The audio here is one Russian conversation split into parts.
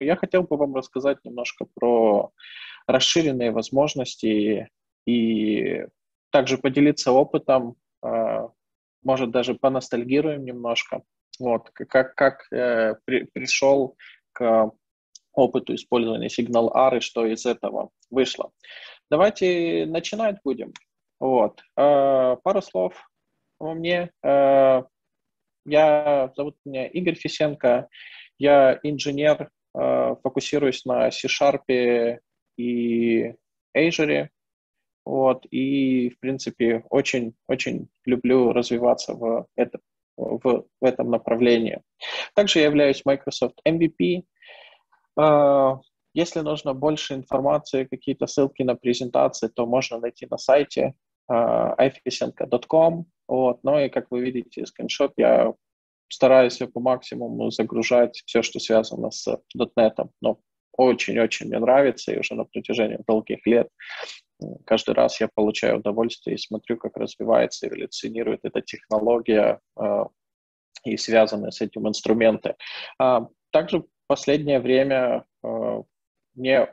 я хотел бы вам рассказать немножко про расширенные возможности и также поделиться опытом, а, может, даже поностальгируем немножко, вот, как, как э, при, пришел к опыту использования сигнал R и что из этого вышло. Давайте начинать будем. Вот. Э, пару слов о мне. Э, я, зовут меня Игорь Фисенко, я инженер, э, фокусируюсь на C-Sharp и Azure, вот, и, в принципе, очень-очень люблю развиваться в, это, в, в этом направлении. Также я являюсь Microsoft MVP. А, если нужно больше информации, какие-то ссылки на презентации, то можно найти на сайте ifysenko.com. Вот. Ну и, как вы видите, скриншот я стараюсь по максимуму загружать все, что связано с .NET. Но очень-очень мне нравится, и уже на протяжении долгих лет каждый раз я получаю удовольствие и смотрю, как развивается и эволюционирует эта технология э, и связанные с этим инструменты. А, также в последнее время э, мне,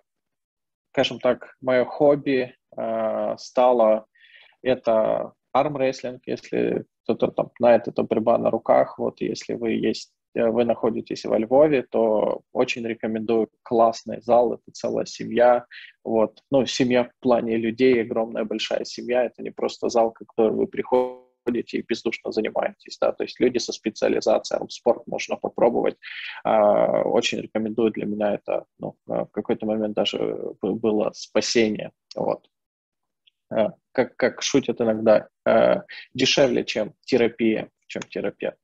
скажем так, мое хобби э, стало это армрестлинг, если кто-то там знает, это борьба на руках, вот если вы есть Э, вы находитесь во Львове, то очень рекомендую классный зал, это целая семья, вот, ну, семья в плане людей, огромная большая семья, это не просто зал, в который вы приходите и бездушно занимаетесь, да, то есть люди со специализацией, спорт можно попробовать, а, очень рекомендую, для меня это, ну, в какой-то момент даже было спасение, вот. А, как, как шутят иногда, а, дешевле, чем терапия, чем терапевт.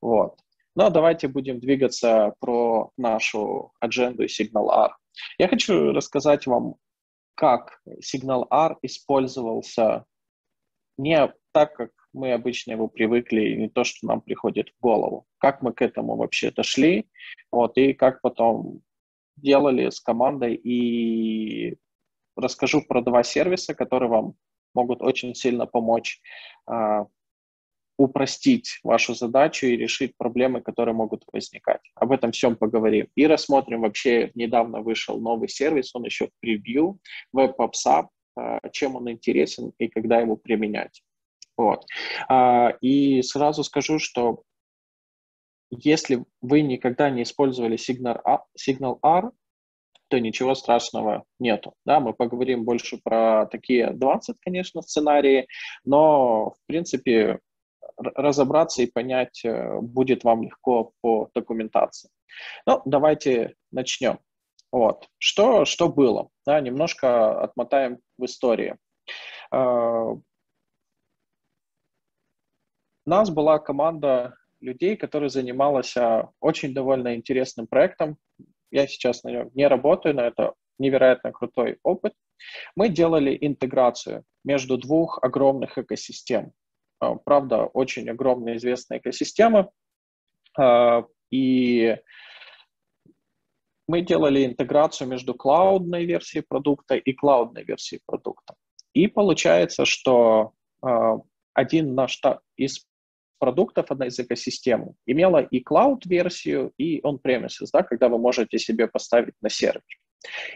Вот. Но давайте будем двигаться про нашу адженду и сигнал R. Я хочу рассказать вам, как сигнал R использовался не так, как мы обычно его привыкли, и не то, что нам приходит в голову. Как мы к этому вообще дошли, вот, и как потом делали с командой, и расскажу про два сервиса, которые вам могут очень сильно помочь а, упростить вашу задачу и решить проблемы, которые могут возникать. Об этом всем поговорим. И рассмотрим вообще, недавно вышел новый сервис, он еще в превью, WebAppSub, а, чем он интересен и когда его применять. Вот. А, и сразу скажу, что если вы никогда не использовали Signal Signal R то ничего страшного нету. Да, мы поговорим больше про такие 20, конечно, сценарии, но, в принципе, разобраться и понять э, будет вам легко по документации. Ну, давайте начнем. Вот. Что, что было? Да, немножко отмотаем в истории. Uh, у нас была команда людей, которая занималась а, очень довольно интересным проектом. Я сейчас на нем не работаю, но это невероятно крутой опыт. Мы делали интеграцию между двух огромных экосистем. А, правда, очень огромная известная экосистема, а, и мы делали интеграцию между клаудной версией продукта и клаудной версией продукта. И получается, что а, один наш из продуктов, одна из экосистем, имела и cloud-версию, и on-premises, да, когда вы можете себе поставить на сервер.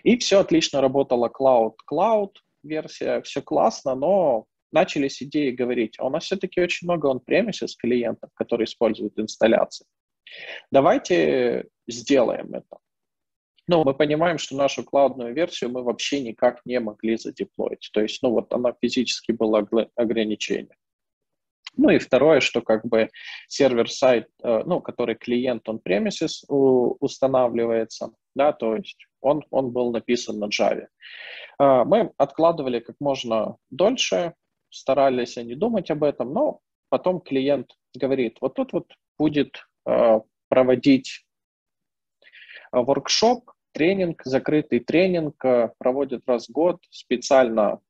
И все отлично работало cloud-cloud версия, все классно, но начались идеи говорить, а у нас все-таки очень много он-премисис клиентов, которые используют инсталляции. Давайте сделаем это. Но мы понимаем, что нашу клаудную версию мы вообще никак не могли задеплоить. То есть, ну вот она физически была ограничение. Ну и второе, что как бы сервер-сайт, э, ну, который клиент он premises устанавливается, да, то есть он, он был написан на Java. Э, мы откладывали как можно дольше, старались не думать об этом, но потом клиент говорит, вот тут вот будет э, проводить воркшоп, тренинг, закрытый тренинг, проводит раз в год специально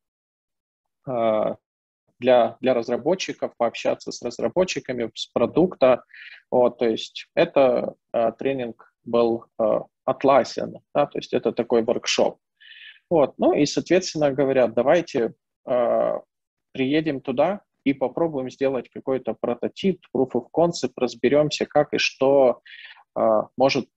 для, для разработчиков, пообщаться с разработчиками с продукта. Вот, то есть это э, тренинг был э, атласен, да, то есть это такой воркшоп. Вот, ну и, соответственно, говорят, давайте э, приедем туда и попробуем сделать какой-то прототип, proof of concept, разберемся, как и что э, может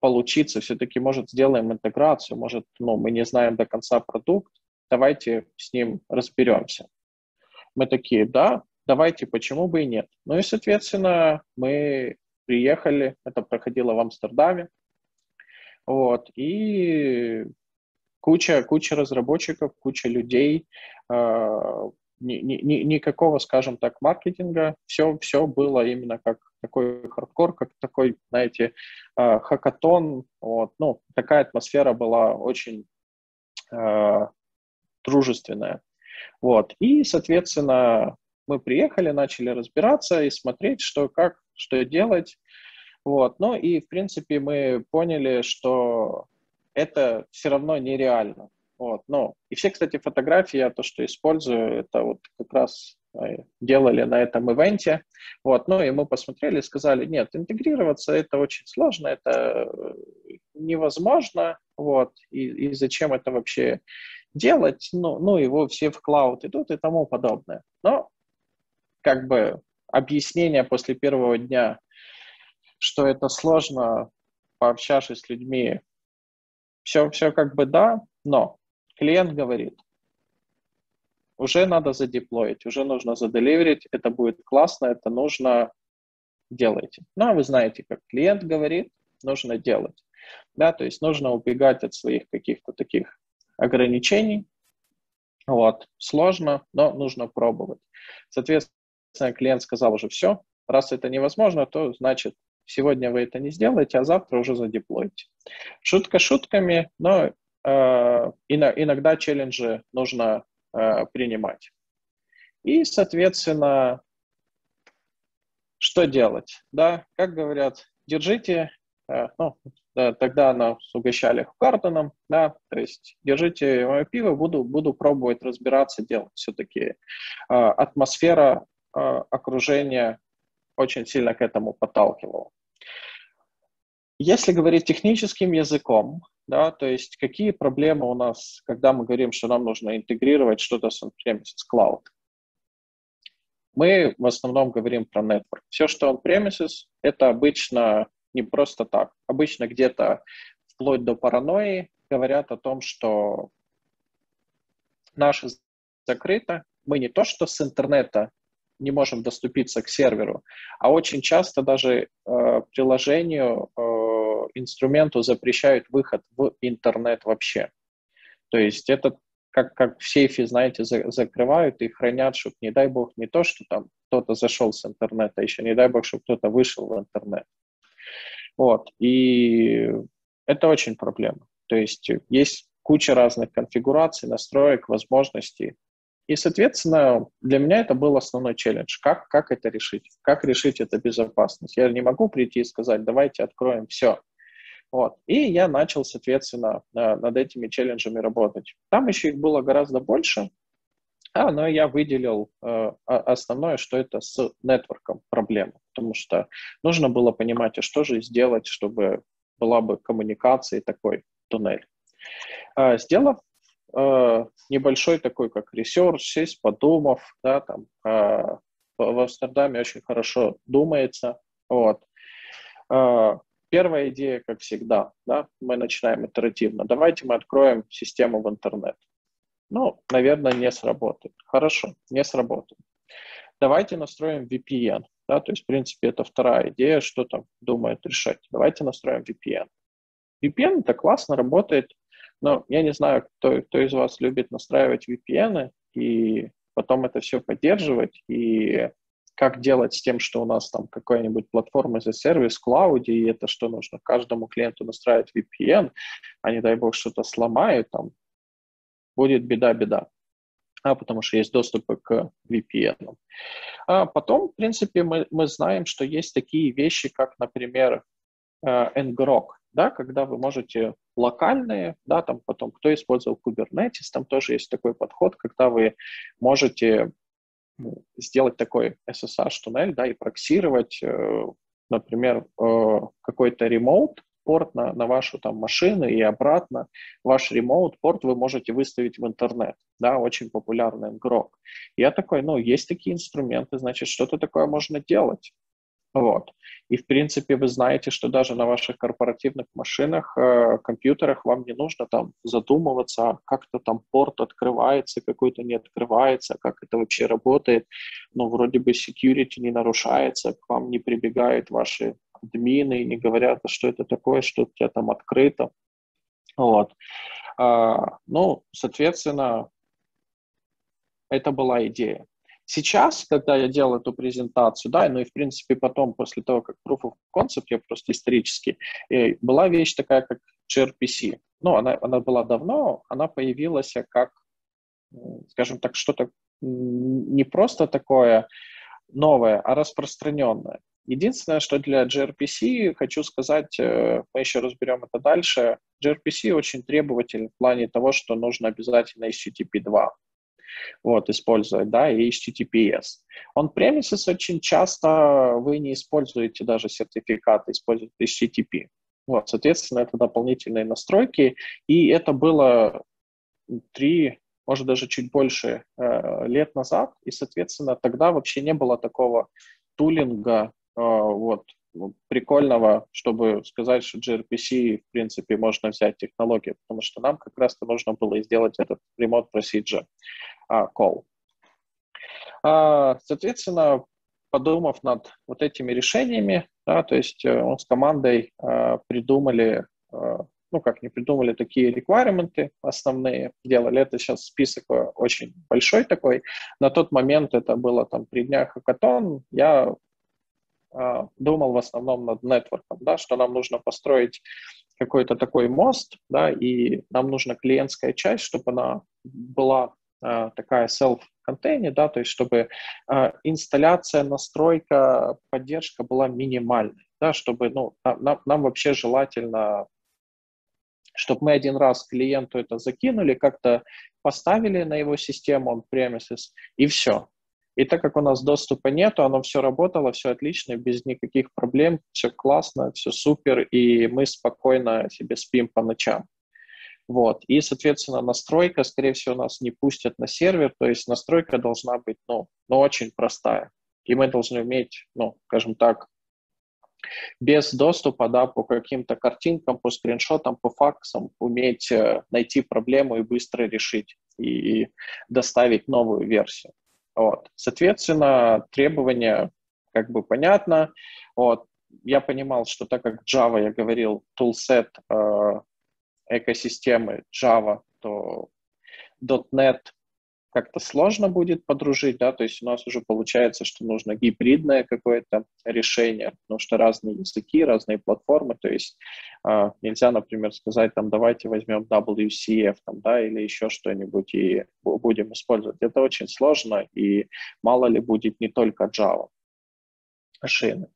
получиться, все-таки, может, сделаем интеграцию, может, ну, мы не знаем до конца продукт, давайте с ним разберемся. Мы такие, да, давайте, почему бы и нет. Ну и, соответственно, мы приехали, это проходило в Амстердаме, вот, и куча, куча разработчиков, куча людей, э, ни, ни, никакого, скажем так, маркетинга, все, все было именно как такой хардкор, как такой, знаете, э, хакатон, вот, ну, такая атмосфера была очень э, дружественная, вот, и, соответственно, мы приехали, начали разбираться и смотреть, что, как, что делать, вот, ну, и, в принципе, мы поняли, что это все равно нереально. Вот, ну, и все, кстати, фотографии, я то, что использую, это вот как раз э, делали на этом ивенте. Вот, ну, и мы посмотрели, сказали, нет, интегрироваться это очень сложно, это невозможно, вот, и, и зачем это вообще делать, ну, ну, его все в клауд идут и тому подобное. Но, как бы, объяснение после первого дня, что это сложно, пообщавшись с людьми, все, все как бы да, но клиент говорит, уже надо задеплоить, уже нужно заделиверить, это будет классно, это нужно, делайте. Ну, а вы знаете, как клиент говорит, нужно делать. Да, то есть нужно убегать от своих каких-то таких ограничений. Вот, сложно, но нужно пробовать. Соответственно, клиент сказал уже все, раз это невозможно, то значит Сегодня вы это не сделаете, а завтра уже задеплоите. Шутка шутками, но э, иногда челленджи нужно э, принимать. И, соответственно, что делать? Да, как говорят, держите, ну, да, тогда нас угощали Хукартоном, да, то есть держите мое пиво, буду, буду пробовать разбираться, делать. Все-таки э, атмосфера э, окружения очень сильно к этому подталкивала. Если говорить техническим языком, да, то есть какие проблемы у нас, когда мы говорим, что нам нужно интегрировать что-то с on-premises cloud? Мы в основном говорим про network. Все, что on-premises, это обычно не просто так. Обычно где-то вплоть до паранойи говорят о том, что наше закрыто. Мы не то, что с интернета не можем доступиться к серверу, а очень часто даже э, приложению, э, инструменту запрещают выход в интернет вообще. То есть это как, как в сейфе, знаете, за, закрывают и хранят, чтобы, не дай бог, не то, что там кто-то зашел с интернета, еще не дай бог, чтобы кто-то вышел в интернет. Вот. И это очень проблема. То есть есть куча разных конфигураций, настроек, возможностей. И, соответственно, для меня это был основной челлендж. Как, как это решить? Как решить это безопасность? Я не могу прийти и сказать, давайте откроем все. Вот. И я начал, соответственно, над этими челленджами работать. Там еще их было гораздо больше, а, но я выделил э, основное, что это с нетворком проблема, потому что нужно было понимать, а что же сделать, чтобы была бы коммуникация и такой туннель. Э, сделав небольшой такой, как research, сесть, подумав, да, там, э, в Амстердаме очень хорошо думается, вот, э, Первая идея, как всегда, да, мы начинаем итеративно. Давайте мы откроем систему в интернет. Ну, наверное, не сработает. Хорошо, не сработает. Давайте настроим VPN. Да, то есть, в принципе, это вторая идея, что там думает решать. Давайте настроим VPN. VPN это классно работает, но я не знаю, кто, кто из вас любит настраивать VPN и потом это все поддерживать и как делать с тем, что у нас там какая-нибудь платформа за сервис в клауде, и это что нужно каждому клиенту настраивать VPN, а не дай бог что-то сломают, там будет беда-беда. А, потому что есть доступы к VPN. А потом, в принципе, мы, мы знаем, что есть такие вещи, как, например, uh, ngrok, да, когда вы можете локальные, да, там потом, кто использовал Kubernetes, там тоже есть такой подход, когда вы можете ну, сделать такой SSH-туннель, да, и проксировать, э, например, э, какой-то ремоут порт на, на вашу там машину и обратно. Ваш ремоут порт вы можете выставить в интернет, да, очень популярный игрок. Я такой, ну, есть такие инструменты, значит, что-то такое можно делать. Вот. И, в принципе, вы знаете, что даже на ваших корпоративных машинах, э, компьютерах вам не нужно там задумываться, как-то там порт открывается, какой-то не открывается, как это вообще работает. Но вроде бы security не нарушается, к вам не прибегают ваши админы и говорят, «А что это такое, что у тебя там открыто. Вот. А, ну, соответственно, это была идея. Сейчас, когда я делал эту презентацию, да, ну и в принципе потом, после того, как Proof of Concept, я просто исторически, э, была вещь такая, как gRPC. Ну, она, она была давно, она появилась как, скажем так, что-то не просто такое новое, а распространенное. Единственное, что для gRPC, хочу сказать, э, мы еще разберем это дальше, gRPC очень требователен в плане того, что нужно обязательно HTTP 2 вот, использовать, да, и HTTPS. Он premises очень часто вы не используете даже сертификаты, используете HTTP. Вот, соответственно, это дополнительные настройки, и это было три, может даже чуть больше э, лет назад, и, соответственно, тогда вообще не было такого тулинга, вот, прикольного, чтобы сказать, что gRPC, в принципе, можно взять технологию, потому что нам как раз-то нужно было сделать этот remote procedure uh, call. Uh, соответственно, подумав над вот этими решениями, да, то есть uh, мы с командой придумали, ну как не придумали, такие requirements основные, делали это сейчас список очень большой такой. На тот момент это было там при днях хакатон, я а, думал в основном над нетворком, да, что нам нужно построить какой-то такой мост, да, и нам нужна клиентская часть, чтобы она была а, такая self-contained, да, то есть чтобы а, инсталляция, настройка, поддержка была минимальной, да, чтобы, ну, нам, нам вообще желательно чтобы мы один раз клиенту это закинули, как-то поставили на его систему on-premises, и все. И так как у нас доступа нету, оно все работало, все отлично, без никаких проблем, все классно, все супер, и мы спокойно себе спим по ночам. Вот. И, соответственно, настройка, скорее всего, нас не пустят на сервер, то есть настройка должна быть, ну, ну очень простая. И мы должны уметь, ну, скажем так, без доступа, да, по каким-то картинкам, по скриншотам, по факсам уметь э, найти проблему и быстро решить и доставить новую версию. Вот. Соответственно, требования как бы понятно. Вот. Я понимал, что так как Java, я говорил, toolset э, экосистемы Java, то .NET как-то сложно будет подружить, да, то есть у нас уже получается, что нужно гибридное какое-то решение, потому что разные языки, разные платформы, то есть э, нельзя, например, сказать, там, давайте возьмем WCF, там, да, или еще что-нибудь и будем использовать. Это очень сложно, и мало ли будет не только Java шины.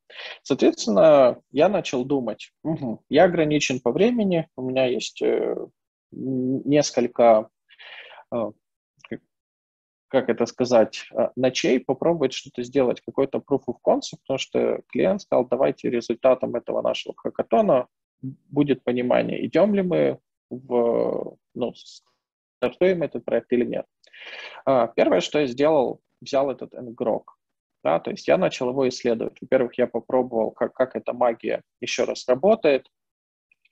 Соответственно, я начал думать, угу, я ограничен по времени, у меня есть э, несколько э, как это сказать, э, ночей попробовать что-то сделать, какой-то proof of concept, потому что клиент сказал, давайте результатом этого нашего хакатона будет понимание, идем ли мы в, ну, стартуем этот проект или нет. А, первое, что я сделал, взял этот ngrok, да, то есть я начал его исследовать. Во-первых, я попробовал, как, как эта магия еще раз работает,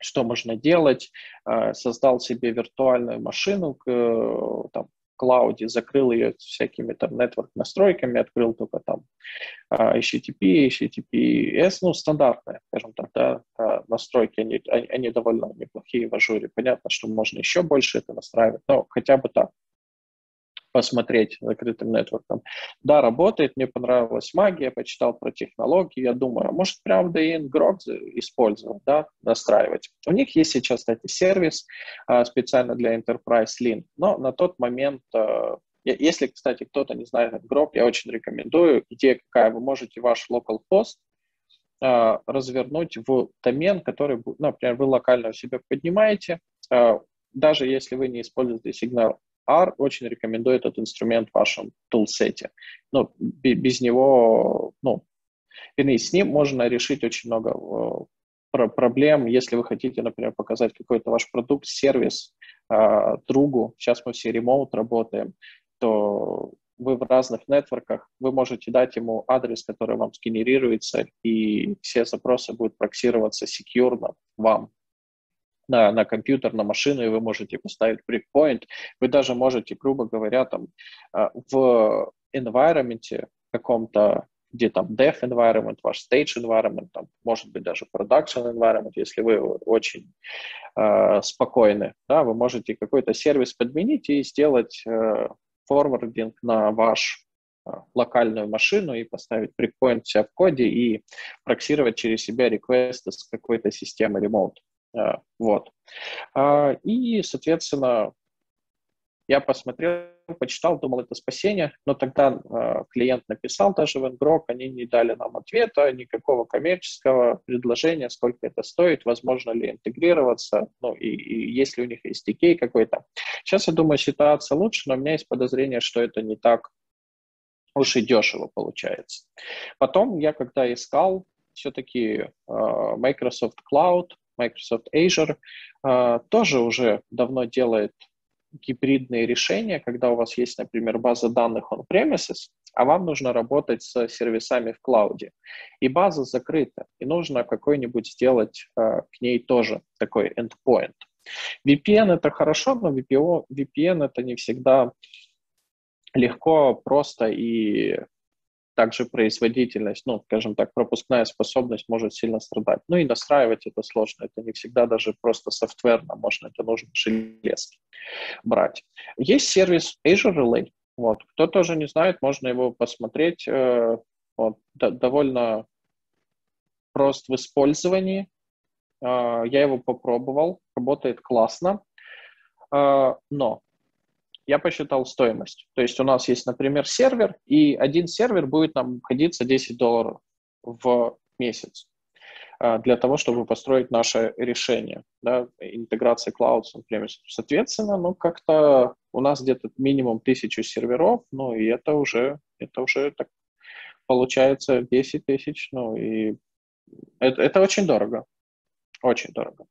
что можно делать, э, создал себе виртуальную машину, там, клауде, закрыл ее всякими там network настройками, открыл только там uh, HTTP, HTTPS, ну, стандартные, скажем так, да, uh, настройки, они, они довольно неплохие в ажуре. Понятно, что можно еще больше это настраивать, но хотя бы так посмотреть закрытым нетворком. Да, работает, мне понравилась магия, почитал про технологии, я думаю, а может, правда, и Ngrok использовать, да, настраивать. У них есть сейчас, кстати, сервис а, специально для Enterprise Link, но на тот момент а, если, кстати, кто-то не знает Ngrok, я очень рекомендую. Идея какая, вы можете ваш localhost а, развернуть в домен, который, например, вы локально у себя поднимаете, даже если вы не используете сигнал R очень рекомендую этот инструмент в вашем тулсете. Ну, без него, ну, вернее, с ним можно решить очень много э, проблем, если вы хотите, например, показать какой-то ваш продукт, сервис э, другу, сейчас мы все ремоут работаем, то вы в разных нетворках, вы можете дать ему адрес, который вам сгенерируется, и все запросы будут проксироваться секьюрно вам на, на компьютер, на машину, и вы можете поставить breakpoint. Вы даже можете, грубо говоря, там а, в environment каком-то, где там dev environment, ваш stage environment, там, может быть даже production environment, если вы очень э, спокойны, да, вы можете какой-то сервис подменить и сделать э, форвардинг на ваш э, локальную машину и поставить breakpoint в коде и проксировать через себя реквесты с какой-то системы remote. Э, вот. А, и, соответственно, я посмотрел, почитал, думал, это спасение, но тогда э, клиент написал даже в Ngrok, они не дали нам ответа, никакого коммерческого предложения, сколько это стоит, возможно ли интегрироваться, ну и, и есть ли у них SDK какой-то. Сейчас, я думаю, ситуация лучше, но у меня есть подозрение, что это не так уж и дешево получается. Потом я, когда искал, все-таки э, Microsoft Cloud, Microsoft Azure э, тоже уже давно делает гибридные решения, когда у вас есть, например, база данных on-premises, а вам нужно работать с сервисами в клауде. И база закрыта, и нужно какой-нибудь сделать э, к ней тоже такой endpoint. VPN это хорошо, но VPN это не всегда легко, просто и также производительность, ну, скажем так, пропускная способность может сильно страдать. Ну и настраивать это сложно, это не всегда даже просто софтверно, можно, это нужно железки брать. Есть сервис Azure Relay, вот, кто тоже не знает, можно его посмотреть, э, вот, да, довольно прост в использовании, э, я его попробовал, работает классно, э, но я посчитал стоимость. То есть у нас есть, например, сервер, и один сервер будет нам обходиться 10 долларов в месяц а, для того, чтобы построить наше решение, да, интеграция Cloud например. Соответственно, ну, как-то у нас где-то минимум тысячу серверов, ну, и это уже, это уже так получается 10 тысяч, ну, и это, это очень дорого, очень дорого.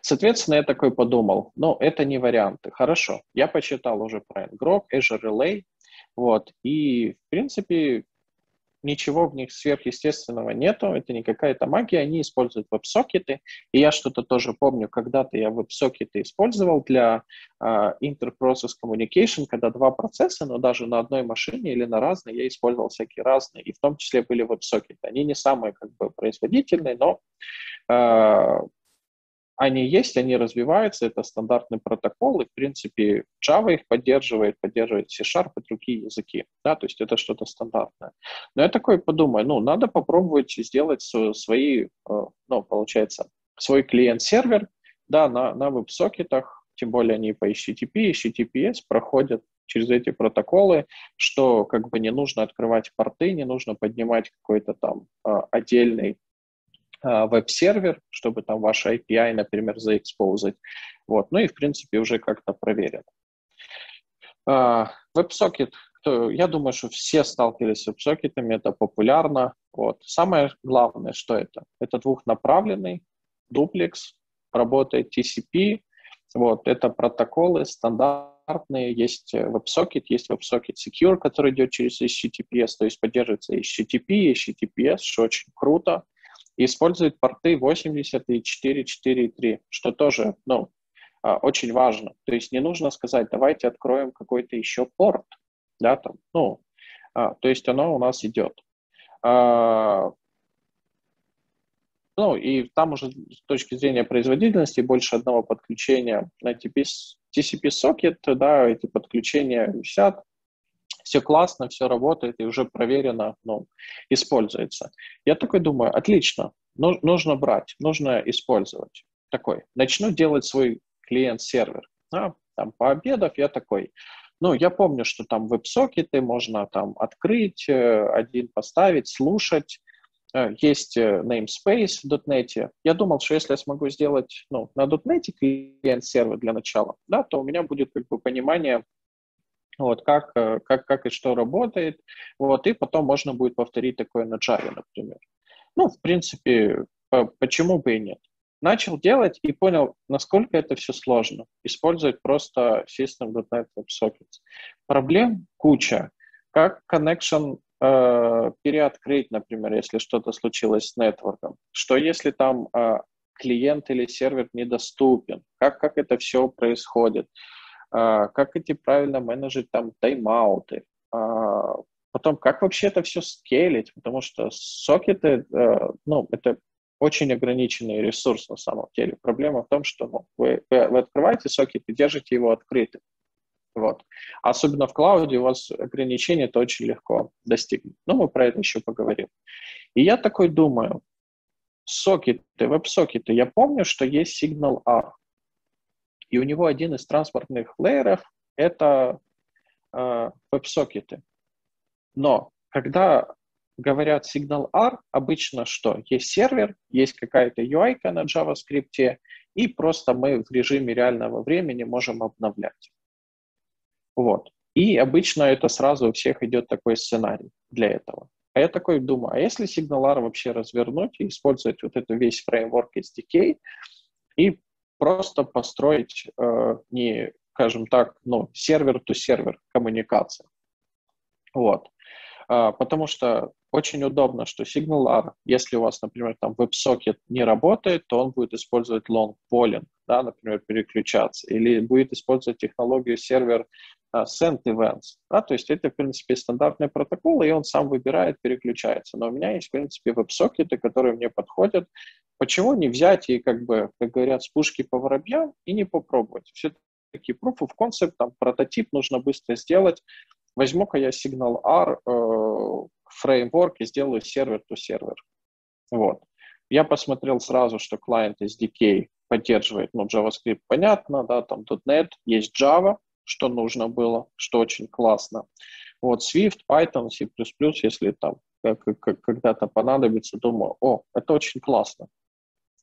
Соответственно, я такой подумал, ну, это не варианты. Хорошо, я почитал уже про Ngrok, Azure Relay, вот, и, в принципе, ничего в них сверхъестественного нету, это не какая-то магия, они используют веб-сокеты, и я что-то тоже помню, когда-то я веб-сокеты использовал для uh, inter-process communication, когда два процесса, но даже на одной машине или на разной я использовал всякие разные, и в том числе были веб-сокеты. Они не самые как бы производительные, но uh, они есть, они развиваются, это стандартный протокол, и, в принципе, Java их поддерживает, поддерживает C-Sharp и другие языки, да, то есть это что-то стандартное. Но я такой подумаю, ну, надо попробовать сделать свои, э, ну, получается, свой клиент-сервер, да, на, на веб-сокетах, тем более они по HTTP, HTTPS проходят через эти протоколы, что как бы не нужно открывать порты, не нужно поднимать какой-то там э, отдельный веб-сервер, чтобы там ваш API, например, заэкспозить. Вот. Ну и, в принципе, уже как-то проверено. WebSocket, я думаю, что все сталкивались с WebSocket, это популярно. Вот. Самое главное, что это? Это двухнаправленный дуплекс, работает TCP, вот, это протоколы стандартные, есть WebSocket, есть WebSocket Secure, который идет через HTTPS, то есть поддерживается HTTP, HTTPS, что очень круто использует порты 80 и 4.4.3, что тоже, ну, а, очень важно. То есть не нужно сказать, давайте откроем какой-то еще порт, да, там, ну, а, то есть оно у нас идет. А, ну, и там уже с точки зрения производительности больше одного подключения на TCP, TCP-сокет, да, эти подключения висят, все классно, все работает и уже проверено, ну, используется. Я такой думаю, отлично, ну, нужно брать, нужно использовать. Такой, начну делать свой клиент-сервер. Да, там по обедов я такой, ну, я помню, что там веб-сокеты можно там открыть, э, один поставить, слушать, э, есть э, namespace в .NET. Я думал, что если я смогу сделать ну, на .NET клиент-сервер для начала, да, то у меня будет как бы понимание, вот, как, э, как, как и что работает, вот, и потом можно будет повторить такое на Java, например. Ну, в принципе, почему бы и нет. Начал делать и понял, насколько это все сложно. Использовать просто System.NET WebSockets. Проблем куча. Как connection э, переоткрыть, например, если что-то случилось с нетворком? Что если там э, клиент или сервер недоступен? Как, как это все происходит? Э, как эти правильно менеджить там тайм-ауты? Э, потом, как вообще это все скейлить? Потому что сокеты, э, ну, это очень ограниченный ресурс на самом деле. Проблема в том, что ну, вы, вы, открываете сокет и держите его открытым. Вот. Особенно в клауде у вас ограничения это очень легко достигнуть. Но мы про это еще поговорим. И я такой думаю, сокеты, веб-сокеты, я помню, что есть Signal R. И у него один из транспортных лейеров — это э, веб-сокеты. Но когда говорят Signal R, обычно что? Есть сервер, есть какая-то UI на JavaScript, и просто мы в режиме реального времени можем обновлять. Вот. И обычно это сразу у всех идет такой сценарий для этого. А я такой думаю, а если Signal R вообще развернуть и использовать вот эту весь фреймворк SDK и просто построить э, не, скажем так, ну, сервер-то-сервер коммуникация. Вот. А, потому что очень удобно, что SignalR, если у вас, например, там WebSocket не работает, то он будет использовать long polling, да, например, переключаться, или будет использовать технологию сервер uh, send events, да, то есть это, в принципе, стандартный протокол, и он сам выбирает, переключается. Но у меня есть, в принципе, веб-сокеты, которые мне подходят. Почему не взять и, как бы, как говорят, с пушки по воробьям и не попробовать? Все-таки proof of concept, там, прототип нужно быстро сделать, Возьму-ка я Signal R э, и сделаю сервер-то-сервер. Вот. Я посмотрел сразу, что клиент SDK поддерживает, ну, JavaScript понятно, да, там .NET, есть Java, что нужно было, что очень классно. Вот Swift, Python, C++, если там когда-то понадобится, думаю, о, это очень классно.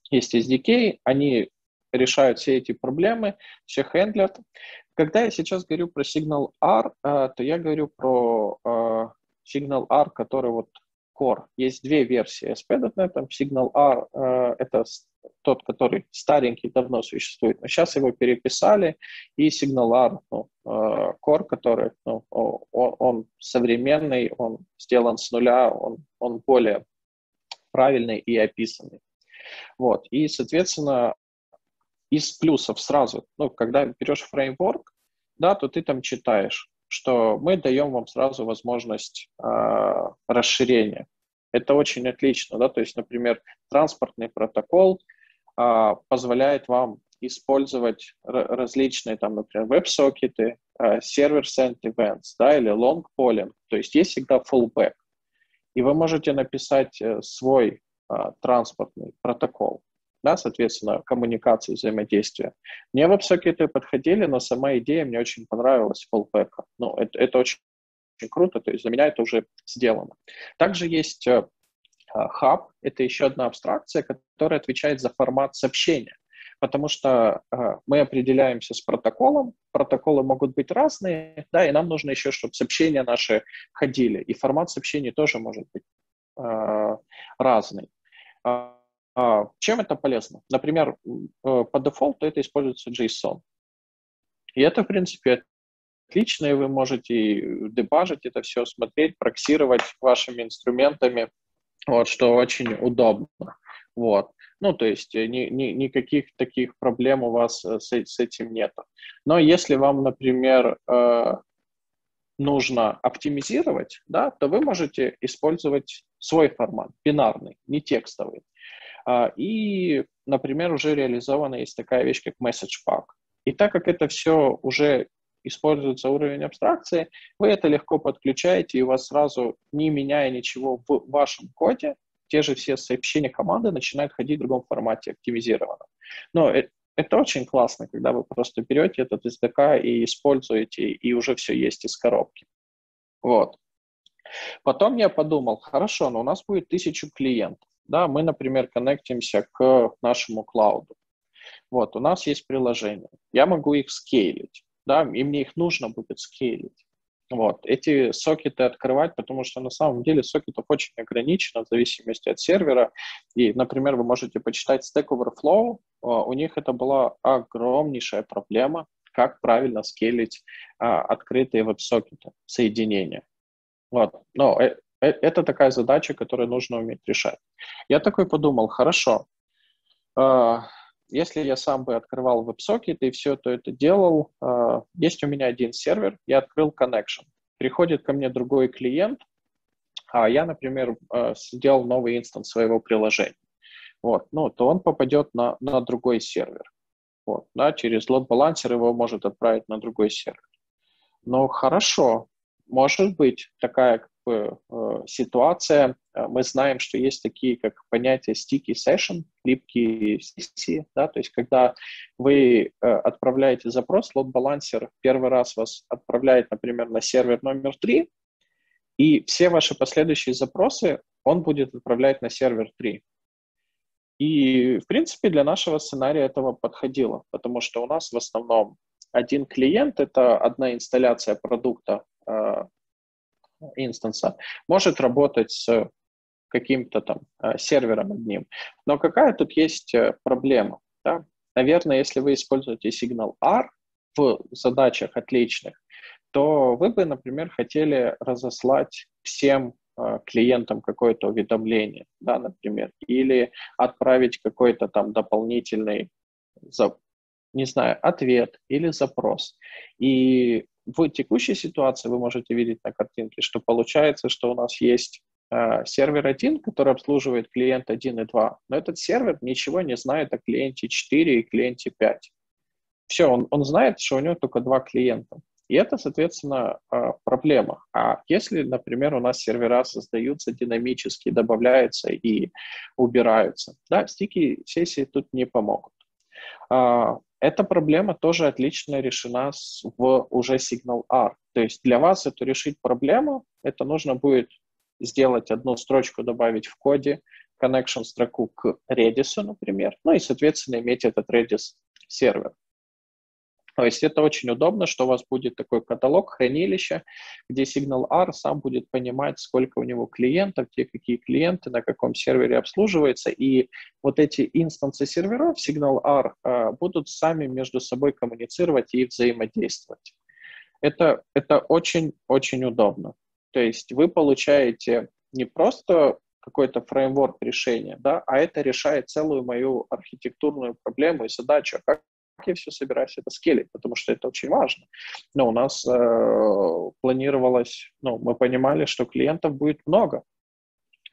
Есть SDK, они решают все эти проблемы, все хендлят. Когда я сейчас говорю про Signal R, э, то я говорю про э, Signal R, который вот Core. Есть две версии ASP.NET. Signal R э, — это тот, который старенький, давно существует, но сейчас его переписали, и R, ну, Core, который, ну, он, он современный, он сделан с нуля, он, он более правильный и описанный. Вот. И, соответственно, из плюсов сразу, ну, когда берешь фреймворк, да, то ты там читаешь, что мы даем вам сразу возможность э, расширения. Это очень отлично, да, то есть, например, транспортный протокол э, позволяет вам использовать различные, там, например, веб-сокеты, э, server-sent events, да, или long polling, то есть есть всегда fallback. И вы можете написать э, свой э, транспортный протокол, да, соответственно, коммуникации, взаимодействия. Мне веб-сокеты подходили, но сама идея мне очень понравилась фоллбека. Ну, это, это очень, очень круто, то есть для меня это уже сделано. Также есть э, хаб, это еще одна абстракция, которая отвечает за формат сообщения. Потому что э, мы определяемся с протоколом, протоколы могут быть разные, да, и нам нужно еще, чтобы сообщения наши ходили. И формат сообщений тоже может быть разный. А, а, чем это полезно? Например, э, по дефолту это используется JSON. И это, в принципе, отлично, и вы можете дебажить это все, смотреть, проксировать вашими инструментами, вот, что очень удобно. Вот. Ну, то есть э, ни, ни, никаких таких проблем у вас э, с, с этим нет. Но если вам, например, э, нужно оптимизировать, да, то вы можете использовать свой формат, бинарный, не текстовый. А, и, например, уже реализована есть такая вещь, как message pack. И так как это все уже используется уровень абстракции, вы это легко подключаете, и у вас сразу, не меняя ничего в вашем коде, те же все сообщения команды начинают ходить в другом формате, оптимизированно. Но это, это очень классно, когда вы просто берете этот SDK и используете, и уже все есть из коробки. Вот. Потом я подумал, хорошо, но у нас будет тысячу клиентов. Да, мы, например, коннектимся к нашему клауду. Вот, у нас есть приложение. Я могу их скейлить, да, и мне их нужно будет скейлить. Вот. Эти сокеты открывать, потому что на самом деле сокетов очень ограничено в зависимости от сервера. И, например, вы можете почитать Stack Overflow, а, у них это была огромнейшая проблема, как правильно скейлить а, открытые веб-сокеты, соединения. Вот. Но э, э, это такая задача, которую нужно уметь решать. Я такой подумал, хорошо, если я сам бы открывал WebSocket и все то это делал, а, есть у меня один сервер, я открыл connection. Приходит ко мне другой клиент, а я, например, а, сделал новый инстанс своего приложения. Вот, ну, то он попадет на, на другой сервер. Вот, да, через лот-балансер его может отправить на другой сервер. Но хорошо, может быть такая бы, э, ситуация. Э, мы знаем, что есть такие как понятия sticky session, липкие сессии, да, то есть когда вы э, отправляете запрос, лот-балансер первый раз вас отправляет, например, на сервер номер три, и все ваши последующие запросы он будет отправлять на сервер 3. И, в принципе, для нашего сценария этого подходило, потому что у нас в основном один клиент — это одна инсталляция продукта инстанса, может работать с каким-то там э, сервером одним. Но какая тут есть э, проблема? Да? Наверное, если вы используете сигнал R в задачах отличных, то вы бы, например, хотели разослать всем э, клиентам какое-то уведомление, да, например, или отправить какой-то там дополнительный, не знаю, ответ или запрос. И в текущей ситуации вы можете видеть на картинке, что получается, что у нас есть э, сервер 1, который обслуживает клиент 1 и 2, но этот сервер ничего не знает о клиенте 4 и клиенте 5. Все, он, он знает, что у него только два клиента. И это, соответственно, э, проблема. А если, например, у нас сервера создаются динамически, добавляются и убираются, да, стики сессии тут не помогут. А, эта проблема тоже отлично решена в уже Signal R. То есть для вас эту решить проблему, это нужно будет сделать одну строчку, добавить в коде, connection строку к Redis, например, ну и, соответственно, иметь этот Redis сервер. То есть это очень удобно, что у вас будет такой каталог, хранилища, где Signal R сам будет понимать, сколько у него клиентов, где какие клиенты, на каком сервере обслуживаются, и вот эти инстансы серверов Signal R э, будут сами между собой коммуницировать и взаимодействовать. Это, это очень-очень удобно. То есть вы получаете не просто какой-то фреймворк решения, да, а это решает целую мою архитектурную проблему и задачу, а как я все собираюсь это скелить, потому что это очень важно. Но у нас э, планировалось, ну, мы понимали, что клиентов будет много.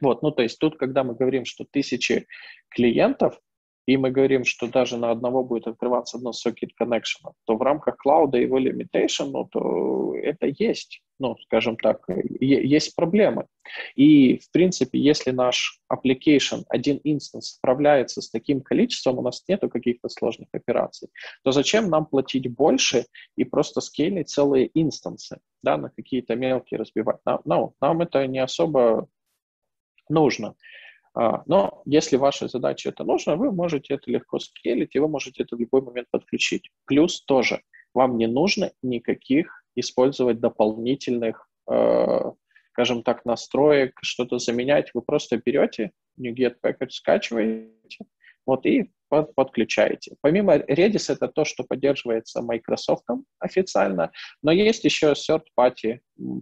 Вот, ну, то есть тут, когда мы говорим, что тысячи клиентов, и мы говорим, что даже на одного будет открываться одно socket connection, то в рамках клауда его limitation, ну, то это есть, ну, скажем так, есть проблемы. И, в принципе, если наш application, один инстанс справляется с таким количеством, у нас нету каких-то сложных операций, то зачем нам платить больше и просто скейлить целые инстансы, да, на какие-то мелкие разбивать? Нам, no, нам это не особо нужно. А, но если вашей задаче это нужно, вы можете это легко скейлить, и вы можете это в любой момент подключить. Плюс тоже, вам не нужно никаких использовать дополнительных, э, скажем так, настроек, что-то заменять. Вы просто берете NuGet Package, скачиваете, вот и под, подключаете. Помимо Redis, это то, что поддерживается Microsoft официально, но есть еще third-party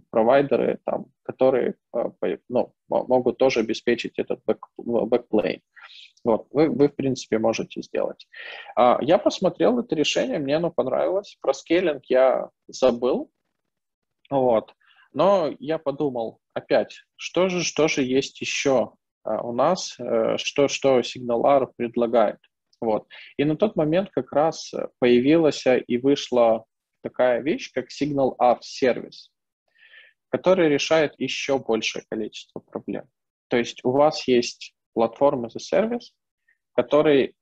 провайдеры, там, которые э, ну, могут тоже обеспечить этот backplane. Вот, вы, вы, в принципе, можете сделать. А, я посмотрел это решение, мне оно понравилось. Про скейлинг я забыл, вот. Но я подумал, опять, что же, что же есть еще а, у нас, э, что, что SignalR предлагает. Вот. И на тот момент как раз появилась и вышла такая вещь, как Signal R сервис, который решает еще большее количество проблем. То есть у вас есть платформа за сервис, который,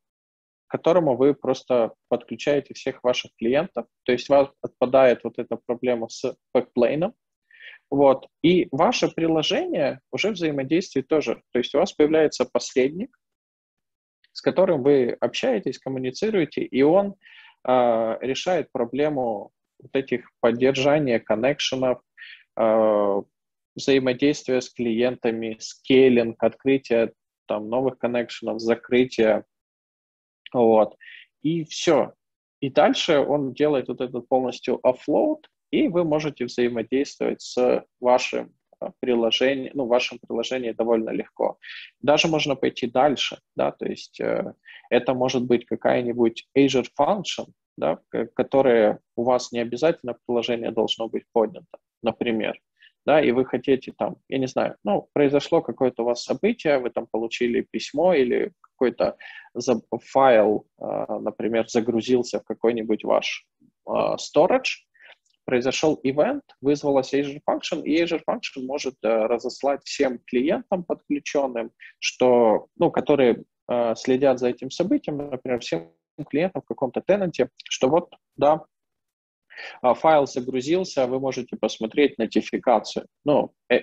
которому вы просто подключаете всех ваших клиентов. То есть у вас отпадает вот эта проблема с бэкплейном, вот. И ваше приложение уже взаимодействует тоже. То есть у вас появляется посредник, с которым вы общаетесь, коммуницируете, и он э, решает проблему вот этих поддержания connection ов, э, взаимодействия с клиентами, scaling, открытие там новых connection ов, закрытие, вот, и все. И дальше он делает вот этот полностью offload, и вы можете взаимодействовать с вашим э, приложением, ну, в вашем приложении довольно легко. Даже можно пойти дальше, да, то есть э, это может быть какая-нибудь Azure Function, да, которая у вас не обязательно приложение должно быть поднято, например да, и вы хотите там, я не знаю, ну, произошло какое-то у вас событие, вы там получили письмо или какой-то файл, а, например, загрузился в какой-нибудь ваш а, storage, произошел ивент, вызвалась Azure Function, и Azure Function может э, разослать всем клиентам подключенным, что, ну, которые э, следят за этим событием, например, всем клиентам в каком-то тенанте, что вот, да, а, файл загрузился, вы можете посмотреть нотификацию. Ну, э,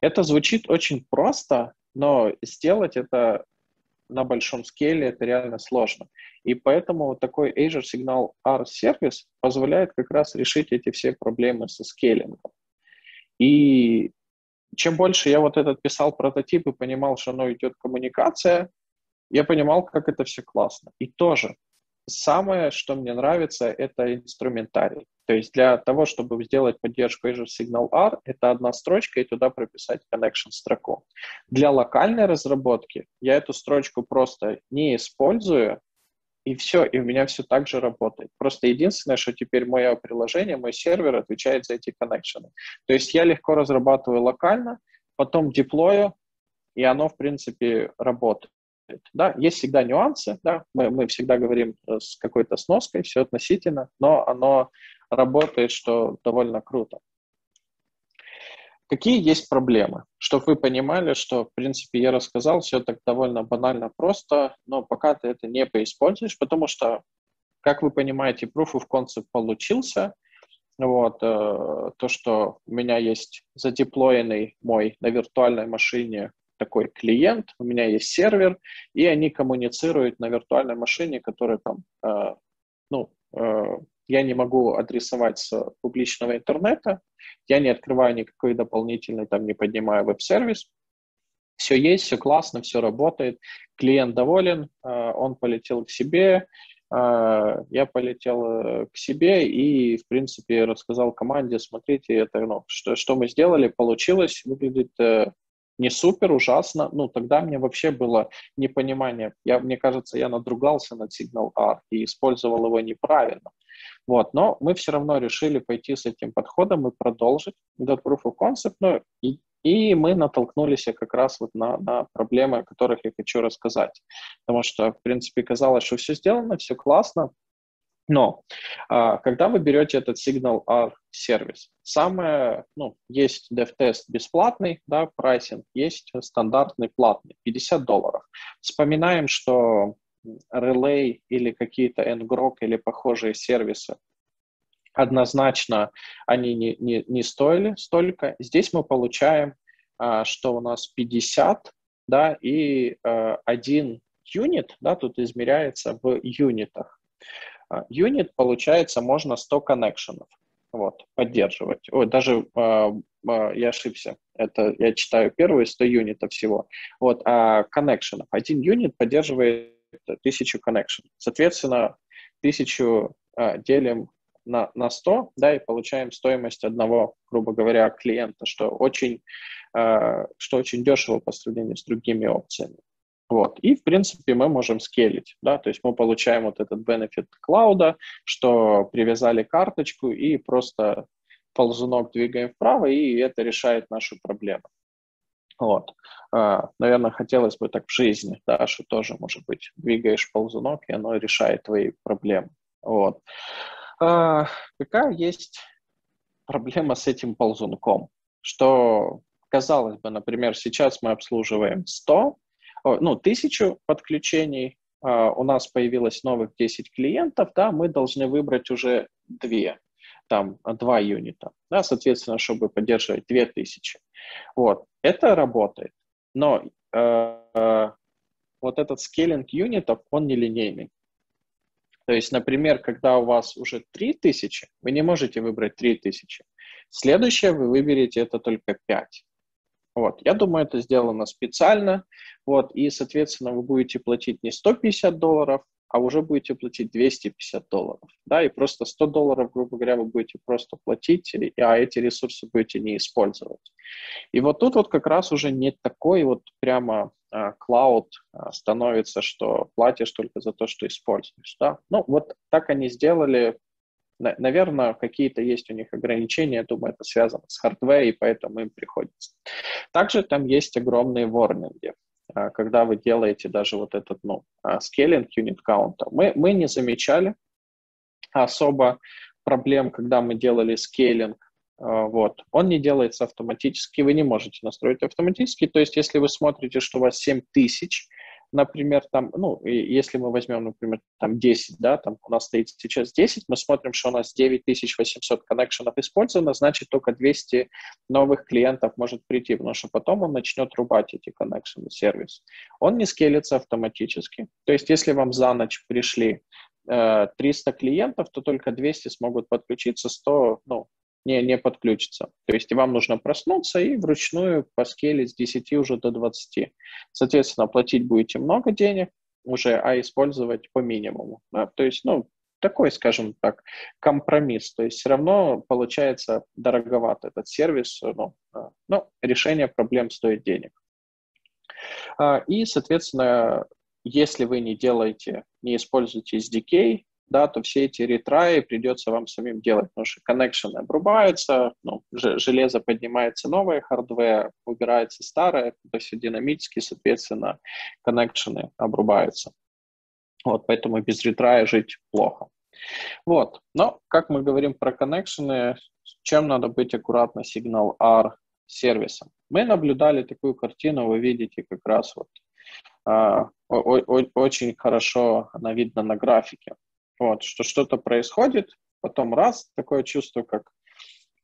это звучит очень просто, но сделать это на большом скейле это реально сложно. И поэтому такой Azure Signal R сервис позволяет как раз решить эти все проблемы со скейлингом. И чем больше я вот этот писал прототип и понимал, что оно идет коммуникация, я понимал, как это все классно. И тоже Самое, что мне нравится, это инструментарий. То есть для того, чтобы сделать поддержку Azure Signal R, это одна строчка и туда прописать connection строку. Для локальной разработки я эту строчку просто не использую, и все, и у меня все так же работает. Просто единственное, что теперь мое приложение, мой сервер отвечает за эти коннекшены. То есть я легко разрабатываю локально, потом деплою, и оно, в принципе, работает. Да, есть всегда нюансы, да, мы, мы всегда говорим э, с какой-то сноской, все относительно, но оно работает, что довольно круто. Какие есть проблемы? Чтобы вы понимали, что, в принципе, я рассказал все так довольно банально просто, но пока ты это не поиспользуешь, потому что, как вы понимаете, Proof of Concept получился, вот, э, то, что у меня есть задеплоенный мой на виртуальной машине такой клиент, у меня есть сервер, и они коммуницируют на виртуальной машине, которая там, э, ну, э, я не могу адресовать с публичного интернета, я не открываю никакой дополнительный, там, не поднимаю веб-сервис, все есть, все классно, все работает, клиент доволен, э, он полетел к себе, э, я полетел э, к себе и, в принципе, рассказал команде, смотрите, это, ну, что, что мы сделали, получилось, выглядит не супер, ужасно, ну, тогда мне вообще было непонимание. Я, мне кажется, я надругался над Signal R и использовал его неправильно. Вот, но мы все равно решили пойти с этим подходом и продолжить этот proof of concept, ну, и, и мы натолкнулись как раз вот на, на проблемы, о которых я хочу рассказать. Потому что, в принципе, казалось, что все сделано, все классно, но а, когда вы берете этот Signal R сервис, самое, ну, есть DevTest бесплатный, да, прайсинг, есть стандартный платный, 50 долларов. Вспоминаем, что Relay или какие-то ngrok или похожие сервисы однозначно они не, не, не стоили столько. Здесь мы получаем, а, что у нас 50, да, и а, один юнит, да, тут измеряется в юнитах. А, юнит, получается, можно 100 коннекшенов вот, поддерживать. Ой, даже э, э, я ошибся. Это я читаю первые 100 юнитов всего. Вот, а коннекшенов. Один юнит поддерживает 1000 коннекшенов. Соответственно, 1000 э, делим на, на 100, да, и получаем стоимость одного, грубо говоря, клиента, что очень, э, что очень дешево по сравнению с другими опциями. Вот. И, в принципе, мы можем скелить, да, то есть мы получаем вот этот benefit клауда, что привязали карточку и просто ползунок двигаем вправо, и это решает нашу проблему. Вот. А, наверное, хотелось бы так в жизни, да, что тоже, может быть, двигаешь ползунок, и оно решает твои проблемы. Вот. А, какая есть проблема с этим ползунком? Что, казалось бы, например, сейчас мы обслуживаем 100, ну, тысячу подключений, а, у нас появилось новых 10 клиентов, да, мы должны выбрать уже две, там, два юнита, да, соответственно, чтобы поддерживать 2000. Вот, это работает, но э, вот этот скейлинг юнитов, он нелинейный. То есть, например, когда у вас уже 3000, вы не можете выбрать 3000. Следующее вы выберете это только 5. Вот. Я думаю, это сделано специально. Вот. И, соответственно, вы будете платить не 150 долларов, а уже будете платить 250 долларов. Да, и просто 100 долларов, грубо говоря, вы будете просто платить, а эти ресурсы будете не использовать. И вот тут вот как раз уже не такой вот прямо cloud а, становится, что платишь только за то, что используешь. Да? Ну, вот так они сделали. Наверное, какие-то есть у них ограничения, я думаю, это связано с hardware, и поэтому им приходится. Также там есть огромные warning и. А, когда вы делаете даже вот этот, ну, а, scaling unit count а. Мы, мы не замечали особо проблем, когда мы делали скейлинг, а, вот. Он не делается автоматически, вы не можете настроить автоматически, то есть если вы смотрите, что у вас 7000, например, там, ну, если мы возьмем, например, там 10, да, там у нас стоит сейчас 10, мы смотрим, что у нас 9800 коннекшенов использовано, значит, только 200 новых клиентов может прийти, потому что потом он начнет рубать эти коннекшены, сервис. Он не скелится автоматически. То есть, если вам за ночь пришли 300 э, клиентов, то только 200 смогут подключиться, 100, ну, не, не подключится. То есть вам нужно проснуться и вручную поскелить с 10 уже до 20. Соответственно, платить будете много денег уже, а использовать по минимуму. Да? То есть, ну, такой, скажем так, компромисс. То есть все равно получается дороговат этот сервис, но, но ну, решение проблем стоит денег. А, и, соответственно, если вы не делаете, не используете SDK, да, то все эти retry и придется вам самим делать, потому что connection ы обрубаются, ну, железо поднимается новое, hardware убирается старое, то есть динамически, соответственно, connection ы обрубаются. Вот, поэтому без retry я жить плохо. Вот, но, как мы говорим про connection ы, чем надо быть аккуратно Signal R сервисом? Мы наблюдали такую картину, вы видите как раз вот Uh, очень хорошо она видна на графике. Вот, что что-то происходит, потом раз, такое чувство, как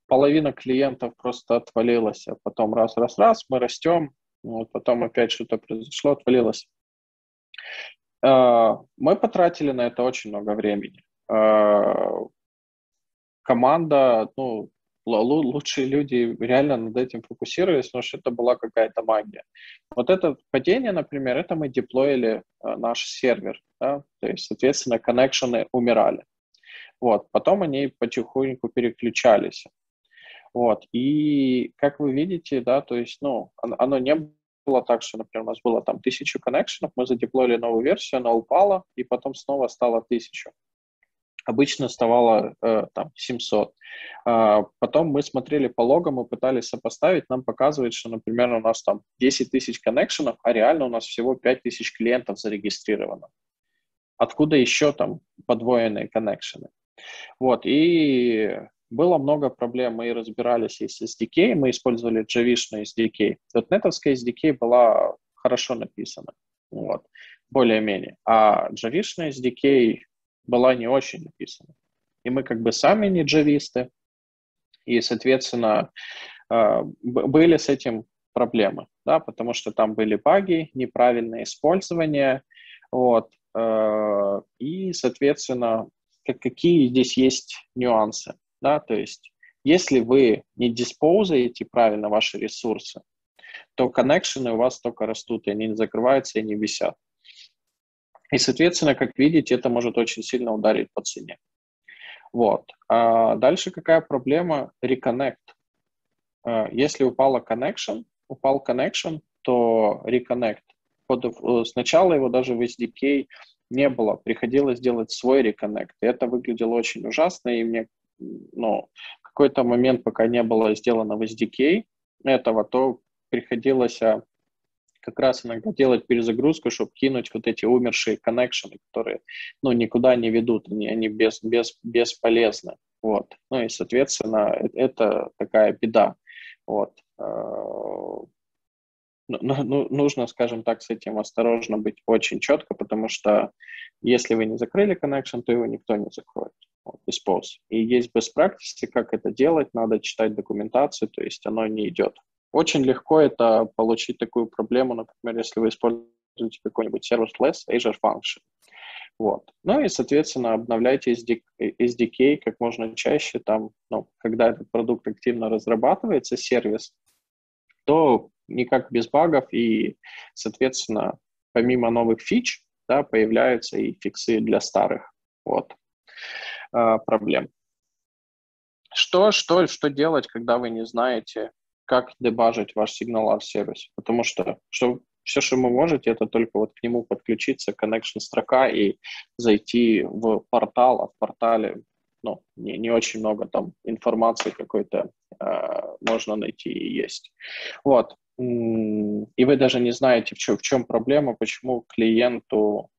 половина клиентов просто отвалилась, а потом раз, раз, раз, мы растем, вот, потом опять что-то произошло, отвалилось. А, мы потратили на это очень много времени. А, команда, ну, лучшие люди реально над этим фокусировались, потому что это была какая-то магия. Вот это падение, например, это мы деплоили э, наш сервер, да? то есть, соответственно, коннекшены умирали. Вот, потом они потихоньку переключались. Вот, и как вы видите, да, то есть, ну, оно, не было так, что, например, у нас было там тысячу коннекшенов, мы задеплоили новую версию, она упала, и потом снова стало тысячу обычно оставало э, там 700. А, потом мы смотрели по логам и пытались сопоставить, нам показывает, что, например, у нас там 10 тысяч коннекшенов, а реально у нас всего 5 тысяч клиентов зарегистрировано. Откуда еще там подвоенные коннекшены? Вот, и было много проблем, мы разбирались и с SDK, мы использовали Java-шную SDK. .NET SDK была хорошо написана, вот, более-менее. А Java-шная SDK была не очень написана. И мы как бы сами не джависты, и, соответственно, а, были с этим проблемы, да, потому что там были баги, неправильное использование, вот, а, и, соответственно, какие здесь есть нюансы, да, то есть если вы не диспоузаете правильно ваши ресурсы, то коннекшены у вас только растут, и они не закрываются и не висят. И, соответственно, как видите, это может очень сильно ударить по цене. Вот. А дальше какая проблема? Reconnect. А, если упала connection, упал connection, то reconnect. Э, сначала его даже в SDK не было, приходилось делать свой reconnect. И это выглядело очень ужасно, и мне ну, какой-то момент, пока не было сделано в SDK этого, то приходилось а, как раз иногда делать перезагрузку, чтобы кинуть вот эти умершие коннекшены, которые, ну, никуда не ведут, они, они без, без, бесполезны, вот. Ну и, соответственно, это, это такая беда, вот. А, ну, ну, ну, нужно, скажем так, с этим осторожно быть очень четко, потому что если вы не закрыли connection, то его никто не закроет. Вот, dispose. И есть best practice, как это делать, надо читать документацию, то есть оно не идет очень легко это получить такую проблему, например, если вы используете какой-нибудь serverless Azure Function. Вот. Ну и, соответственно, обновляйте SDK как можно чаще, там, ну, когда этот продукт активно разрабатывается, сервис, то никак без багов, и, соответственно, помимо новых фич, да, появляются и фиксы для старых вот, а, проблем. Что, что, что делать, когда вы не знаете, как дебажить ваш сигнал сервис? Потому что, что все, что вы можете, это только вот к нему подключиться, connection строка и зайти в портал, а в портале ну, не, не очень много там информации какой-то э, можно найти и есть. Вот. И вы даже не знаете, в чем, в чем проблема, почему клиенту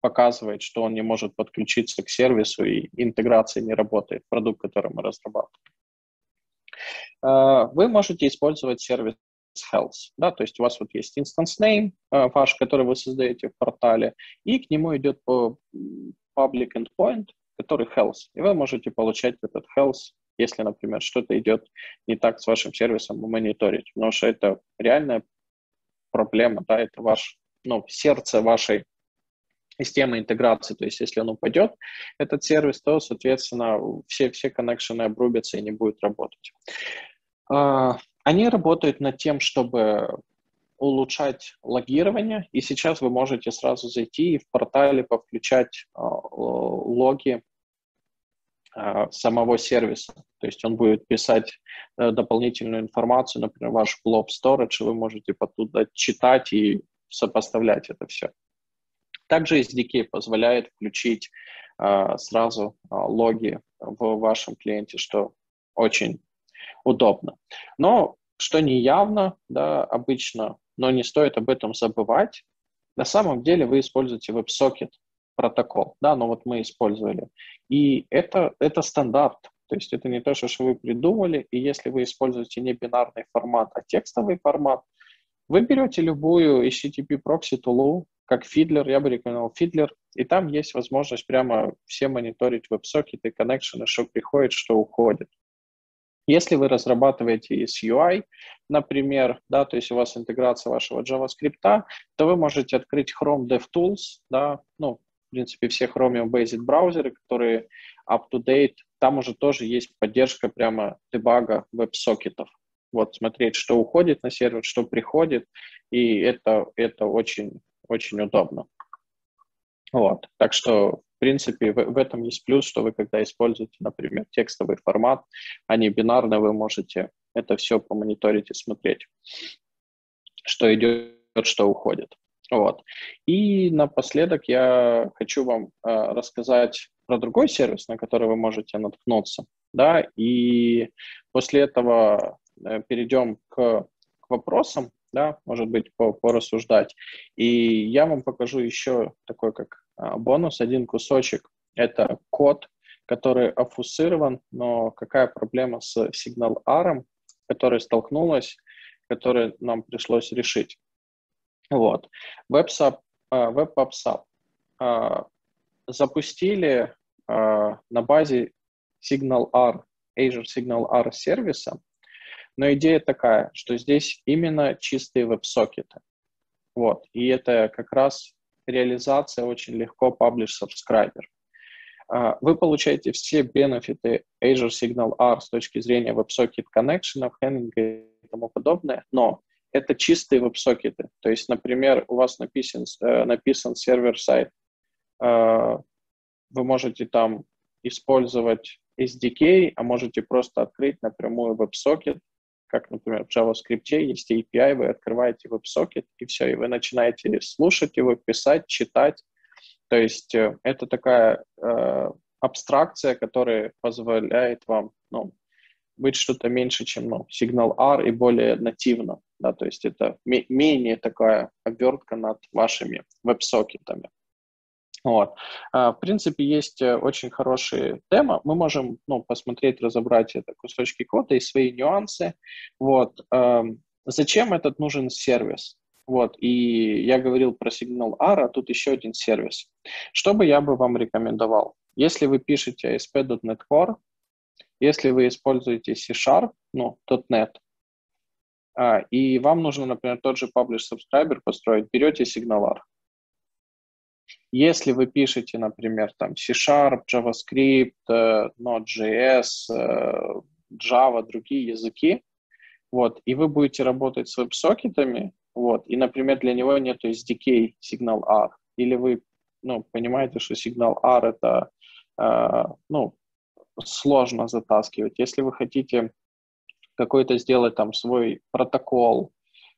показывает, что он не может подключиться к сервису и интеграция не работает, продукт, который мы разрабатываем. Э, вы можете использовать сервис health, да, то есть у вас вот есть instance name э, ваш, который вы создаете в портале, и к нему идет по public endpoint, который health, и вы можете получать этот health, если, например, что-то идет не так с вашим сервисом, мониторить, потому что это реальная проблема, да, это ваш, ну, сердце вашей системы интеграции, то есть если он упадет, этот сервис, то, соответственно, все, все коннекшены обрубятся и не будет работать. А, они работают над тем, чтобы улучшать логирование, и сейчас вы можете сразу зайти и в портале повключать э, логи э, самого сервиса. То есть он будет писать э, дополнительную информацию, например, ваш blob storage, и вы можете оттуда читать и сопоставлять это все. Также SDK позволяет включить э, сразу э, логи в вашем клиенте, что очень удобно. Но что не явно, да, обычно, но не стоит об этом забывать, на самом деле вы используете WebSocket протокол, да, но вот мы использовали. И это, это стандарт, то есть это не то, что вы придумали, и если вы используете не бинарный формат, а текстовый формат, вы берете любую HTTP прокси тулу, как Fiddler, я бы рекомендовал Fiddler, и там есть возможность прямо все мониторить веб-сокеты, коннекшены, что приходит, что уходит. Если вы разрабатываете с UI, например, да, то есть у вас интеграция вашего JavaScript, то вы можете открыть Chrome DevTools, да, ну, в принципе, все Chromium Based браузеры, которые up-to-date, там уже тоже есть поддержка прямо дебага веб-сокетов. Вот, смотреть, что уходит на сервер, что приходит, и это, это очень, очень удобно. Вот, так что принципе, в, в этом есть плюс, что вы, когда используете, например, текстовый формат, а не бинарный, вы можете это все помониторить и смотреть, что идет, что уходит. Вот. И напоследок я хочу вам э, рассказать про другой сервис, на который вы можете наткнуться. Да, и после этого э, перейдем к, к вопросам, да, может быть, по, порассуждать. И я вам покажу еще такой, как а, бонус, один кусочек. Это код, который офусирован, но какая проблема с Signal R, которая столкнулась, которую нам пришлось решить. Вот. WebSub, WebPubSub uh, запустили uh, на базе Signal R, Azure Signal R сервиса, но идея такая, что здесь именно чистые веб-сокеты. Вот. И это как раз реализация очень легко publish subscriber. А, вы получаете все бенефиты Azure Signal R с точки зрения WebSocket Connection, хендинга и тому подобное, но это чистые веб-сокеты. То есть, например, у вас написан, э, написан сервер-сайт, а, вы можете там использовать SDK, а можете просто открыть напрямую веб-сокет, как, например, в JavaScript есть API, вы открываете WebSocket, и все, и вы начинаете слушать его, писать, читать. То есть э, это такая э, абстракция, которая позволяет вам ну, быть что-то меньше, чем ну, сигнал R и более нативно. Да, то есть это менее такая обвертка над вашими веб-сокетами. Вот. А, в принципе, есть э, очень хорошие темы. Мы можем ну, посмотреть, разобрать это кусочки кода и свои нюансы. Вот. Зачем этот нужен сервис? Вот, и я говорил про сигнал R, а тут еще один сервис. Что бы я бы вам рекомендовал? Если вы пишете ASP.NET Core, если вы используете C-Sharp, ну, .NET, а, и вам нужно, например, тот же Publish Subscriber построить, берете сигнал R. Если вы пишете, например, там C-Sharp, JavaScript, э, Node.js, э, Java, другие языки, вот, и вы будете работать с веб-сокетами, вот, и, например, для него нет SDK сигнал R, или вы, ну, понимаете, что сигнал R это, э, ну, сложно затаскивать. Если вы хотите какой-то сделать там свой протокол,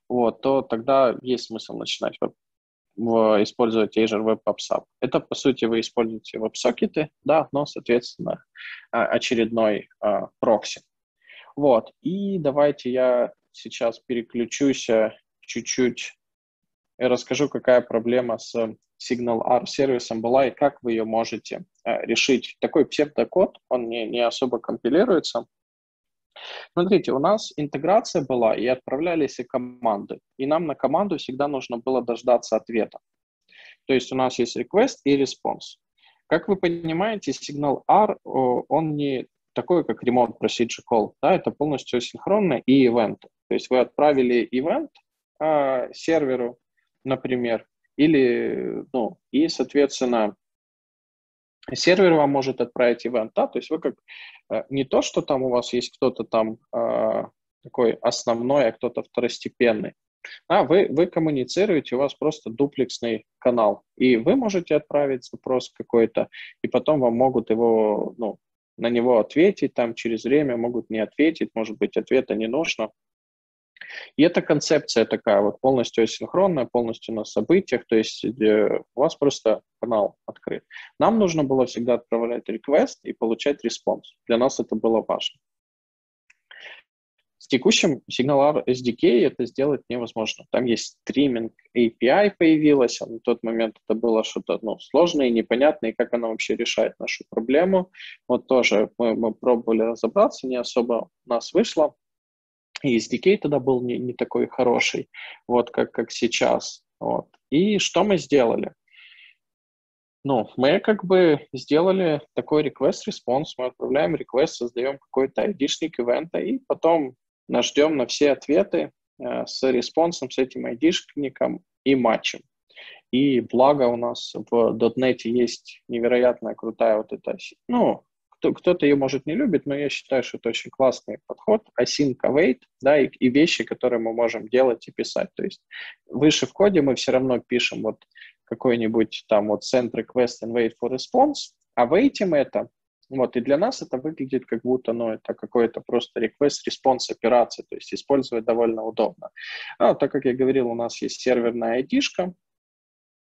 вот, то тогда есть смысл начинать в, использовать Azure Web Apps Hub. Это, по сути, вы используете веб-сокеты, да, но, соответственно, а, очередной а, прокси. Вот, и давайте я сейчас переключусь э, чуть-чуть и расскажу, какая проблема с Signal R сервисом была и как вы ее можете э, решить. Такой псевдокод, он не, не особо компилируется, Смотрите, у нас интеграция была, и отправлялись и команды. И нам на команду всегда нужно было дождаться ответа. То есть у нас есть request и response. Как вы понимаете, сигнал R, он не такой, как remote procedure call, да, это полностью синхронно и event. То есть вы отправили event а, серверу, например, или, ну, и, соответственно, сервер вам может отправить ивент, да, то есть вы как э, не то, что там у вас есть кто-то там э, такой основной, а кто-то второстепенный, а вы, вы коммуницируете, у вас просто дуплексный канал, и вы можете отправить запрос какой-то, и потом вам могут его, ну, на него ответить, там через время могут не ответить, может быть, ответа не нужно, и эта концепция такая вот полностью асинхронная, полностью на событиях, то есть у вас просто канал открыт. Нам нужно было всегда отправлять request и получать response. Для нас это было важно. С текущим Signal SDK это сделать невозможно. Там есть streaming API появилась, а на тот момент это было что-то ну, сложное и непонятное, и как оно вообще решает нашу проблему. Вот тоже мы, мы пробовали разобраться, не особо у нас вышло. И SDK тогда был не, не такой хороший, вот как, как сейчас. Вот. И что мы сделали? Ну, мы как бы сделали такой request-response, мы отправляем request, создаем какой-то ID-шник ивента, и потом нас ждем на все ответы э, с респонсом, с этим ID-шником и матчем. И благо у нас в .NET есть невероятная крутая вот эта, ну, кто-то ее, может, не любит, но я считаю, что это очень классный подход. Async await, да, и, и вещи, которые мы можем делать и писать. То есть выше в коде мы все равно пишем вот какой-нибудь там вот send request and wait for response, а waiting это, вот, и для нас это выглядит как будто, ну, это какой-то просто request-response операция, то есть использовать довольно удобно. А, так как я говорил, у нас есть серверная ID-шка,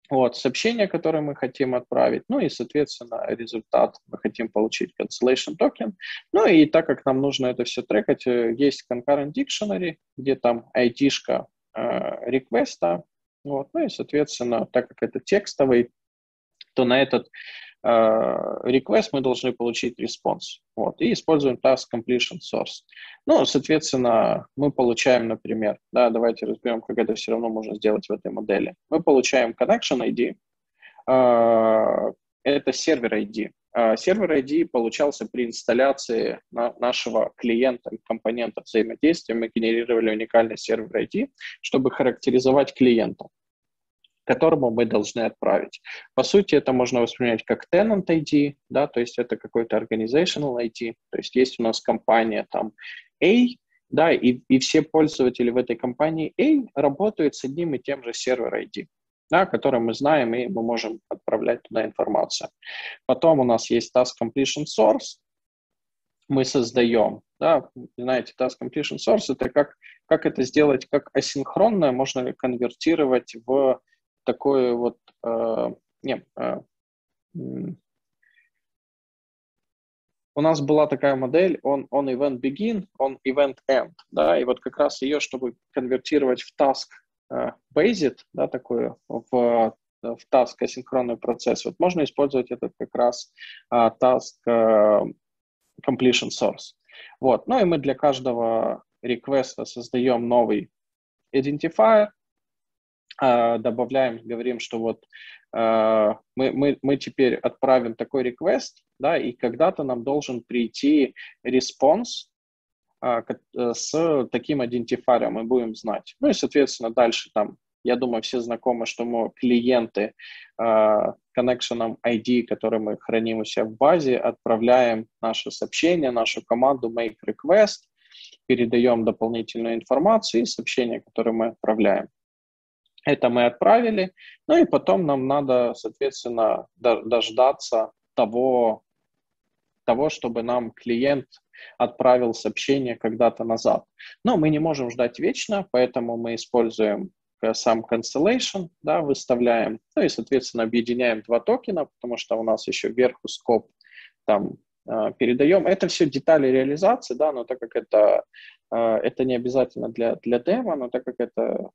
вот, сообщение, которое мы хотим отправить, ну и, соответственно, результат мы хотим получить cancellation токен. Ну и так как нам нужно это все трекать, э, есть concurrent dictionary, где там ID-шка э, реквеста, вот, ну и, соответственно, так как это текстовый, то на этот request мы должны получить response. Вот, и используем task completion source. Ну, соответственно, мы получаем, например, да, давайте разберем, как это все равно можно сделать в этой модели. Мы получаем connection ID, э, это сервер ID. Э, сервер ID получался при инсталляции на нашего клиента и компонента взаимодействия. Мы генерировали уникальный сервер ID, чтобы характеризовать клиента которому мы должны отправить. По сути, это можно воспринять как tenant ID, да, то есть это какой-то organizational ID, то есть есть у нас компания там A, да, и, и все пользователи в этой компании A работают с одним и тем же сервер ID, да, который мы знаем, и мы можем отправлять туда информацию. Потом у нас есть task completion source, мы создаем, да, знаете, task completion source это как, как это сделать, как асинхронное можно конвертировать в такое вот... Э, не, э, у нас была такая модель, он, он event begin, он event end, да, и вот как раз ее, чтобы конвертировать в task uh, based, да, такую, в, в task асинхронный процесс, вот можно использовать этот как раз task completion source. Вот, ну и мы для каждого request а создаем новый identifier, а, добавляем, говорим, что вот а, мы, мы, мы теперь отправим такой request, да, и когда-то нам должен прийти response а, э, с таким идентифайером, мы будем знать. Ну и, соответственно, дальше там Я думаю, все знакомы, что мы клиенты uh, connection ID, который мы храним у себя в базе, отправляем наше сообщение, нашу команду make request, передаем дополнительную информацию и сообщение, которое мы отправляем. Это мы отправили, ну и потом нам надо, соответственно, дождаться того, того, чтобы нам клиент отправил сообщение когда-то назад. Но мы не можем ждать вечно, поэтому мы используем э, сам cancellation, да, выставляем, ну и, соответственно, объединяем два токена, потому что у нас еще вверху скоп там э, передаем. Это все детали реализации, да, но так как это, э, это не обязательно для, для демо, но так как это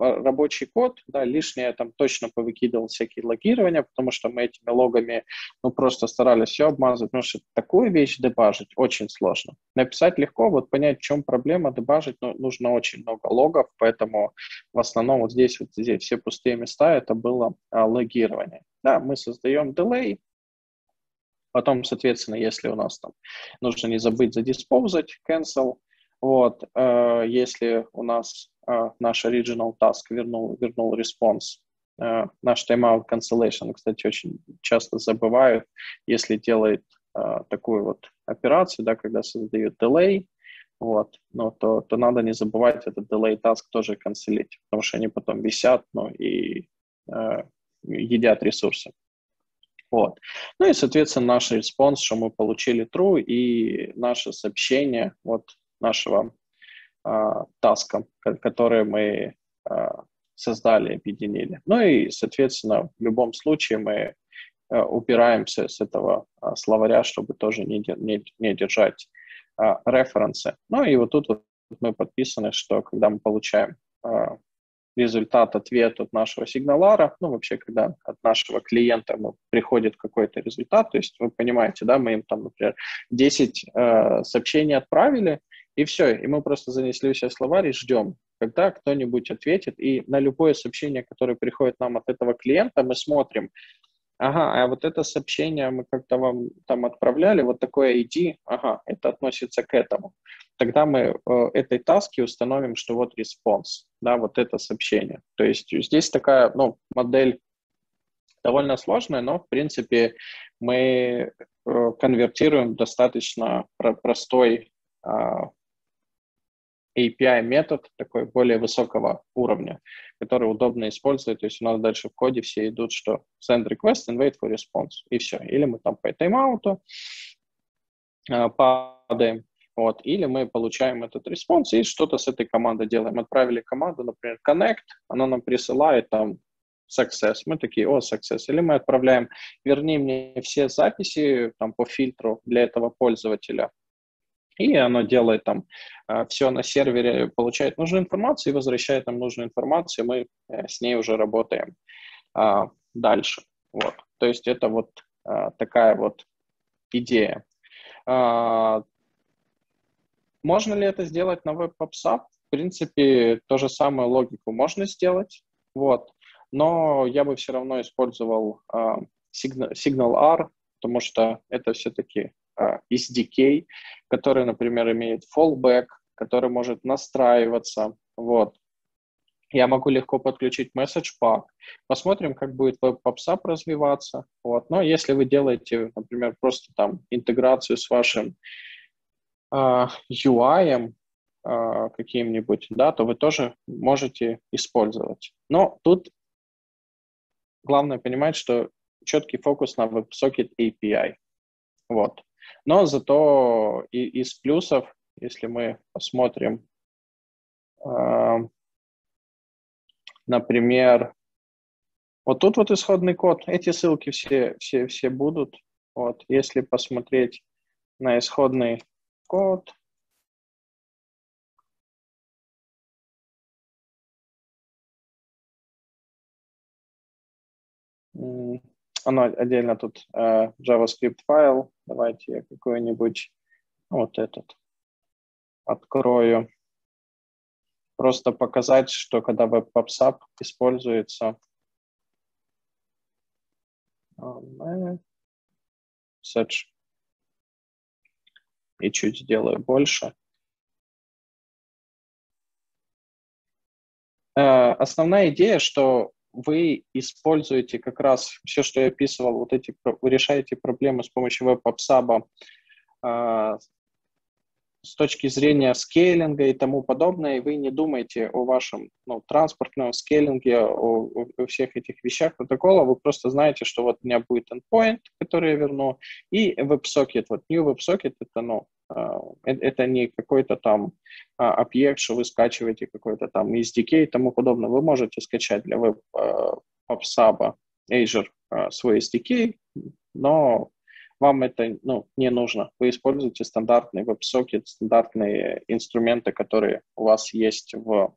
рабочий код, да, лишнее я там точно повыкидывал всякие логирования, потому что мы этими логами, ну, просто старались все обмазать, потому что такую вещь дебажить очень сложно. Написать легко, вот понять, в чем проблема, дебажить ну, нужно очень много логов, поэтому в основном вот здесь, вот здесь все пустые места, это было а, логирование. Да, мы создаем delay, потом, соответственно, если у нас там нужно не забыть задиспоузать, cancel, вот, э, если у нас э, наш original task вернул, вернул response, э, наш timeout cancellation, кстати, очень часто забывают, если делает э, такую вот операцию, да, когда создают delay, вот, но то, то надо не забывать этот delay task тоже cancel ить, потому что они потом висят, ну, и э, едят ресурсы. Вот. Ну и, соответственно, наш response, что мы получили true, и наше сообщение, вот нашего а, таска, который мы а, создали, объединили. Ну и, соответственно, в любом случае мы а, упираемся с этого а, словаря, чтобы тоже не, не, не держать а, референсы. Ну и вот тут вот мы подписаны, что когда мы получаем а, результат, ответ от нашего сигналара, ну, вообще, когда от нашего клиента ну, приходит какой-то результат, то есть вы понимаете, да, мы им там, например, 10 э, сообщений отправили, и все, и мы просто занесли все словарь и ждем, когда кто-нибудь ответит. И на любое сообщение, которое приходит нам от этого клиента, мы смотрим, ага, а вот это сообщение мы как-то вам там отправляли, вот такое ID, ага, это относится к этому. Тогда мы э, этой task е установим, что вот response, да, вот это сообщение. То есть здесь такая, ну, модель довольно сложная, но, в принципе, мы э, конвертируем достаточно простой э, API метод такой более высокого уровня, который удобно использовать. То есть у нас дальше в коде все идут, что send request and wait for response, и все. Или мы там по тайм-ауту э, падаем, вот, или мы получаем этот response и что-то с этой командой делаем. Отправили команду, например, connect, она нам присылает там success. Мы такие, о, success. Или мы отправляем, верни мне все записи там по фильтру для этого пользователя и оно делает там э, все на сервере, получает нужную информацию и возвращает нам нужную информацию, мы э, с ней уже работаем а, дальше. Вот. То есть это вот а, такая вот идея. А, можно ли это сделать на WebAppSAP? В принципе, то же самое логику можно сделать, вот. но я бы все равно использовал а, Signal, R, потому что это все-таки а, SDK, который, например, имеет fallback, который может настраиваться. Вот. Я могу легко подключить message pack. Посмотрим, как будет PubSub развиваться. Вот. Но если вы делаете, например, просто там интеграцию с вашим а, UI а, каким-нибудь, да, то вы тоже можете использовать. Но тут главное понимать, что четкий фокус на WebSocket API. Вот. Но зато и, из плюсов, если мы посмотрим, э, например, вот тут вот исходный код, эти ссылки все, все, все будут. Вот, если посмотреть на исходный код, оно отдельно тут э, JavaScript файл. Давайте я какой-нибудь вот этот открою. Просто показать, что когда WebPubSub используется, search и чуть сделаю больше. основная идея, что вы используете как раз все, что я описывал, вот эти, вы решаете проблемы с помощью веб-апсаба с точки зрения скейлинга и тому подобное, и вы не думаете о вашем ну, транспортном скейлинге, о, о всех этих вещах протокола, вы просто знаете, что вот у меня будет endpoint, который я верну, и WebSocket. Вот New WebSocket это, ну, это не какой-то там uh, объект, что вы скачиваете какой-то там SDK и тому подобное. Вы можете скачать для веб uh, PubSub Azure свой SDK, но вам это ну, не нужно. Вы используете стандартный WebSocket, стандартные инструменты, которые у вас есть в,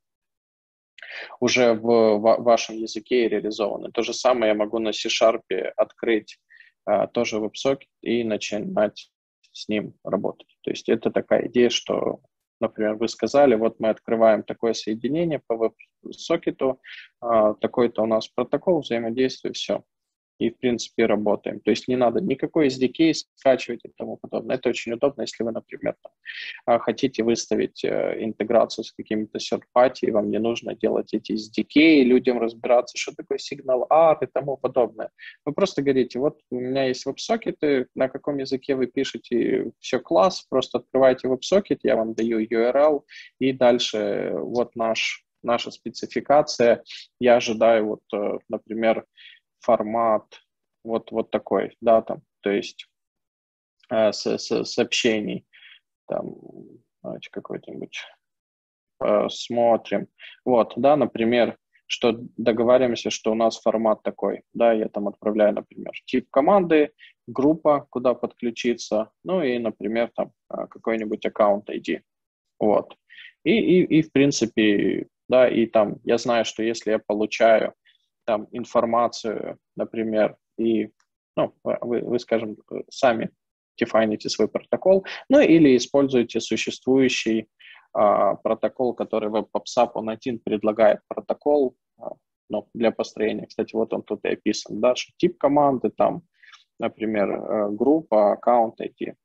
уже в, вашем языке реализованы. То же самое я могу на C-Sharp открыть а, тоже WebSocket и начинать с ним работать. То есть это такая идея, что, например, вы сказали, вот мы открываем такое соединение по WebSocket, а, такой-то у нас протокол взаимодействия, все и, в принципе, работаем. То есть не надо никакой SDK скачивать и тому подобное. Это очень удобно, если вы, например, там, а, хотите выставить э, интеграцию с какими-то third и вам не нужно делать эти SDK, людям разбираться, что такое сигнал R и тому подобное. Вы просто говорите, вот у меня есть веб-сокеты, на каком языке вы пишете, все класс, просто открывайте веб-сокет, я вам даю URL, и дальше вот наш наша спецификация. Я ожидаю, вот, э, например, формат вот, вот такой, да, там, то есть э, с, с, сообщений, там, давайте какой-нибудь э, смотрим. Вот, да, например, что договариваемся, что у нас формат такой, да, я там отправляю, например, тип команды, группа, куда подключиться, ну и, например, там э, какой-нибудь аккаунт ID, вот. И, и, и, в принципе, да, и там я знаю, что если я получаю там информацию, например, и ну, вы, вы, скажем, сами дефайните свой протокол, ну или используйте существующий а, протокол, который WebPubSub, он один предлагает протокол а, ну, для построения. Кстати, вот он тут и описан, да, что тип команды, там, например, э, группа, аккаунт ID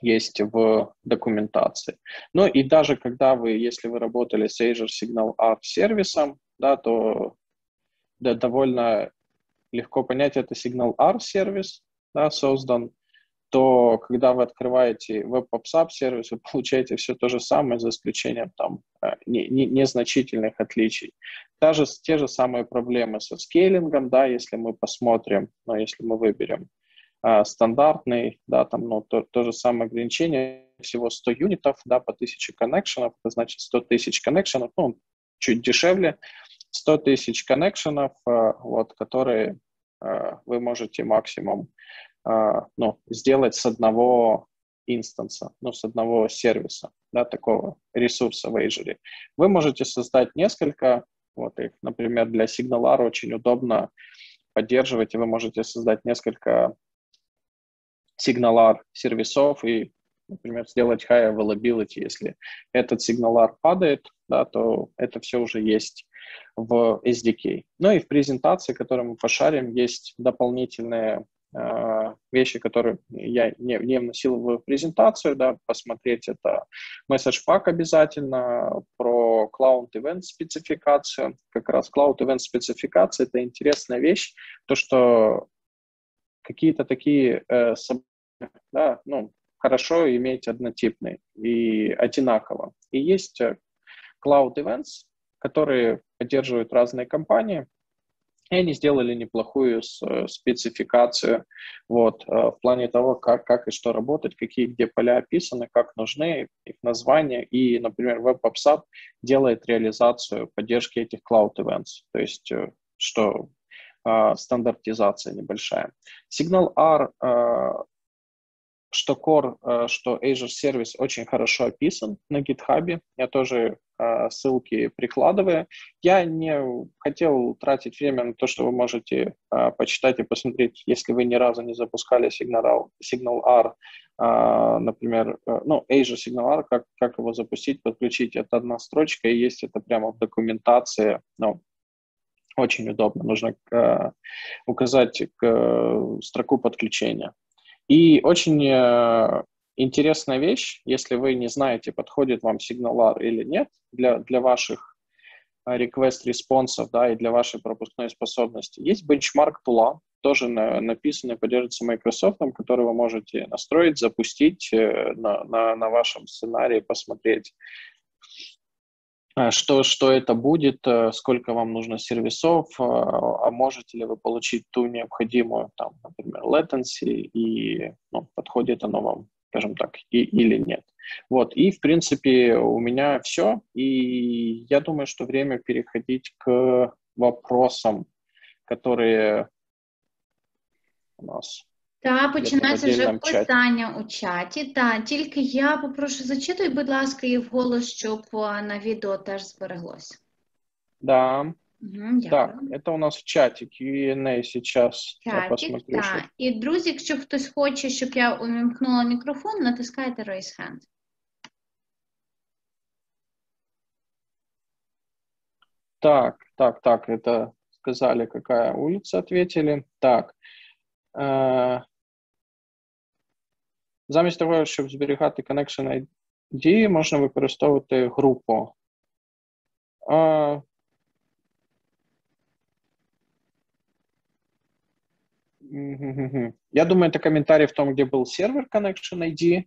есть в документации. Ну и даже когда вы, если вы работали с Azure Signal Art сервисом, да, то да, довольно легко понять, это сигнал R-сервис, да, создан, то когда вы открываете WebPubSub сервис, вы получаете все то же самое, за исключением там э, не, не, незначительных отличий. Даже те же самые проблемы со скейлингом, да, если мы посмотрим, но ну, если мы выберем э, стандартный, да, там, ну, то, то же самое ограничение, всего 100 юнитов, да, по 1000 коннекшенов, это значит 100 тысяч коннекшенов, ну, чуть дешевле, 100 тысяч коннекшенов, э, вот, которые э, вы можете максимум э, ну, сделать с одного инстанса, ну, с одного сервиса, да, такого ресурса в Azure. Вы можете создать несколько, вот их, например, для SignalR очень удобно поддерживать, и вы можете создать несколько SignalR сервисов и, например, сделать high availability. Если этот SignalR падает, да, то это все уже есть в SDK. Ну и в презентации, которую мы пошарим, есть дополнительные э, вещи, которые я не, не вносил в презентацию, да, посмотреть это message pack обязательно, про Cloud Event спецификацию. Как раз Cloud Event спецификация это интересная вещь, то, что какие-то такие э, да, ну, хорошо иметь однотипный и одинаково. И есть э, Cloud Events, которые поддерживают разные компании, и они сделали неплохую э, спецификацию вот, э, в плане того, как, как и что работать, какие где поля описаны, как нужны их названия. И, например, WebAppSub делает реализацию поддержки этих Cloud Events, то есть что стандартизация небольшая. Signal R что Core, что Azure Service очень хорошо описан на GitHub. Я тоже Э, ссылки прикладывая. Я не хотел тратить время на то, что вы можете э, почитать и посмотреть, если вы ни разу не запускали Signal, Signal R, э, например, ну, Azure Signal R, как, как его запустить, подключить. Это одна строчка, и есть это прямо в документации. Ну, очень удобно. Нужно указать к, строку подключения. И очень интересная вещь, если вы не знаете, подходит вам сигналар или нет для, для ваших request респонсов, да, и для вашей пропускной способности. Есть бенчмарк тула, тоже на, написанный, поддерживается Microsoft, который вы можете настроить, запустить э, на, на, на вашем сценарии, посмотреть, что, что это будет, сколько вам нужно сервисов, а можете ли вы получить ту необходимую, там, например, latency, и ну, подходит оно вам, скажем так, и, или нет. Вот, и, в принципе, у меня все, и я думаю, что время переходить к вопросам, которые у нас. Так, починається вже питання у чаті. Так, тільки я попрошу зачитуй, будь ласка, і вголос, щоб на відео теж збереглося. Да. Угу, так, это у нас в чаті Q&A сейчас. Чатик, я так. І, друзі, якщо хтось хоче, щоб я увімкнула мікрофон, натискайте Raise Hand. Так, так, так, это сказали, какая улица, ответили. Так. Замість того, щоб зберігати connection ID, можна використовувати групу. Э, я думаю, это комментарий в том, где был сервер Connection ID.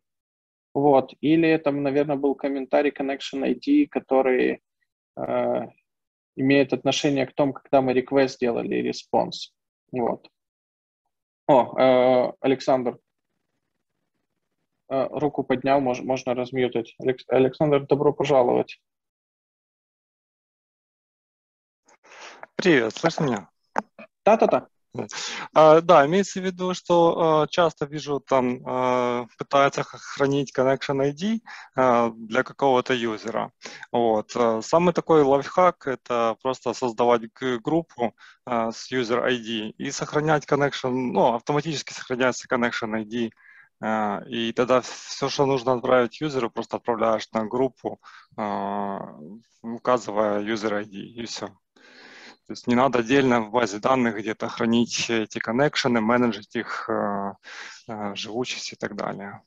Вот. Или это, наверное, был комментарий Connection ID, который э, имеет отношение к тому, когда мы request делали и response. Вот. О, э, Александр э, руку поднял, мож, можно размьютить. Александр, добро пожаловать. Привет, слышно меня? Да-да-да. А, да, имеется в виду, что а, часто вижу, там а, пытаются хранить connection ID для какого-то юзера. Вот. Самый такой лайфхак – это просто создавать группу с user ID и сохранять connection, ну, автоматически сохраняется connection ID, и тогда все, что нужно отправить юзеру, просто отправляешь на группу, указывая user ID, и все. То есть не надо отдельно в базе данных где-то хранить эти коннекшены, менеджить их э, э, живучесть и так далее.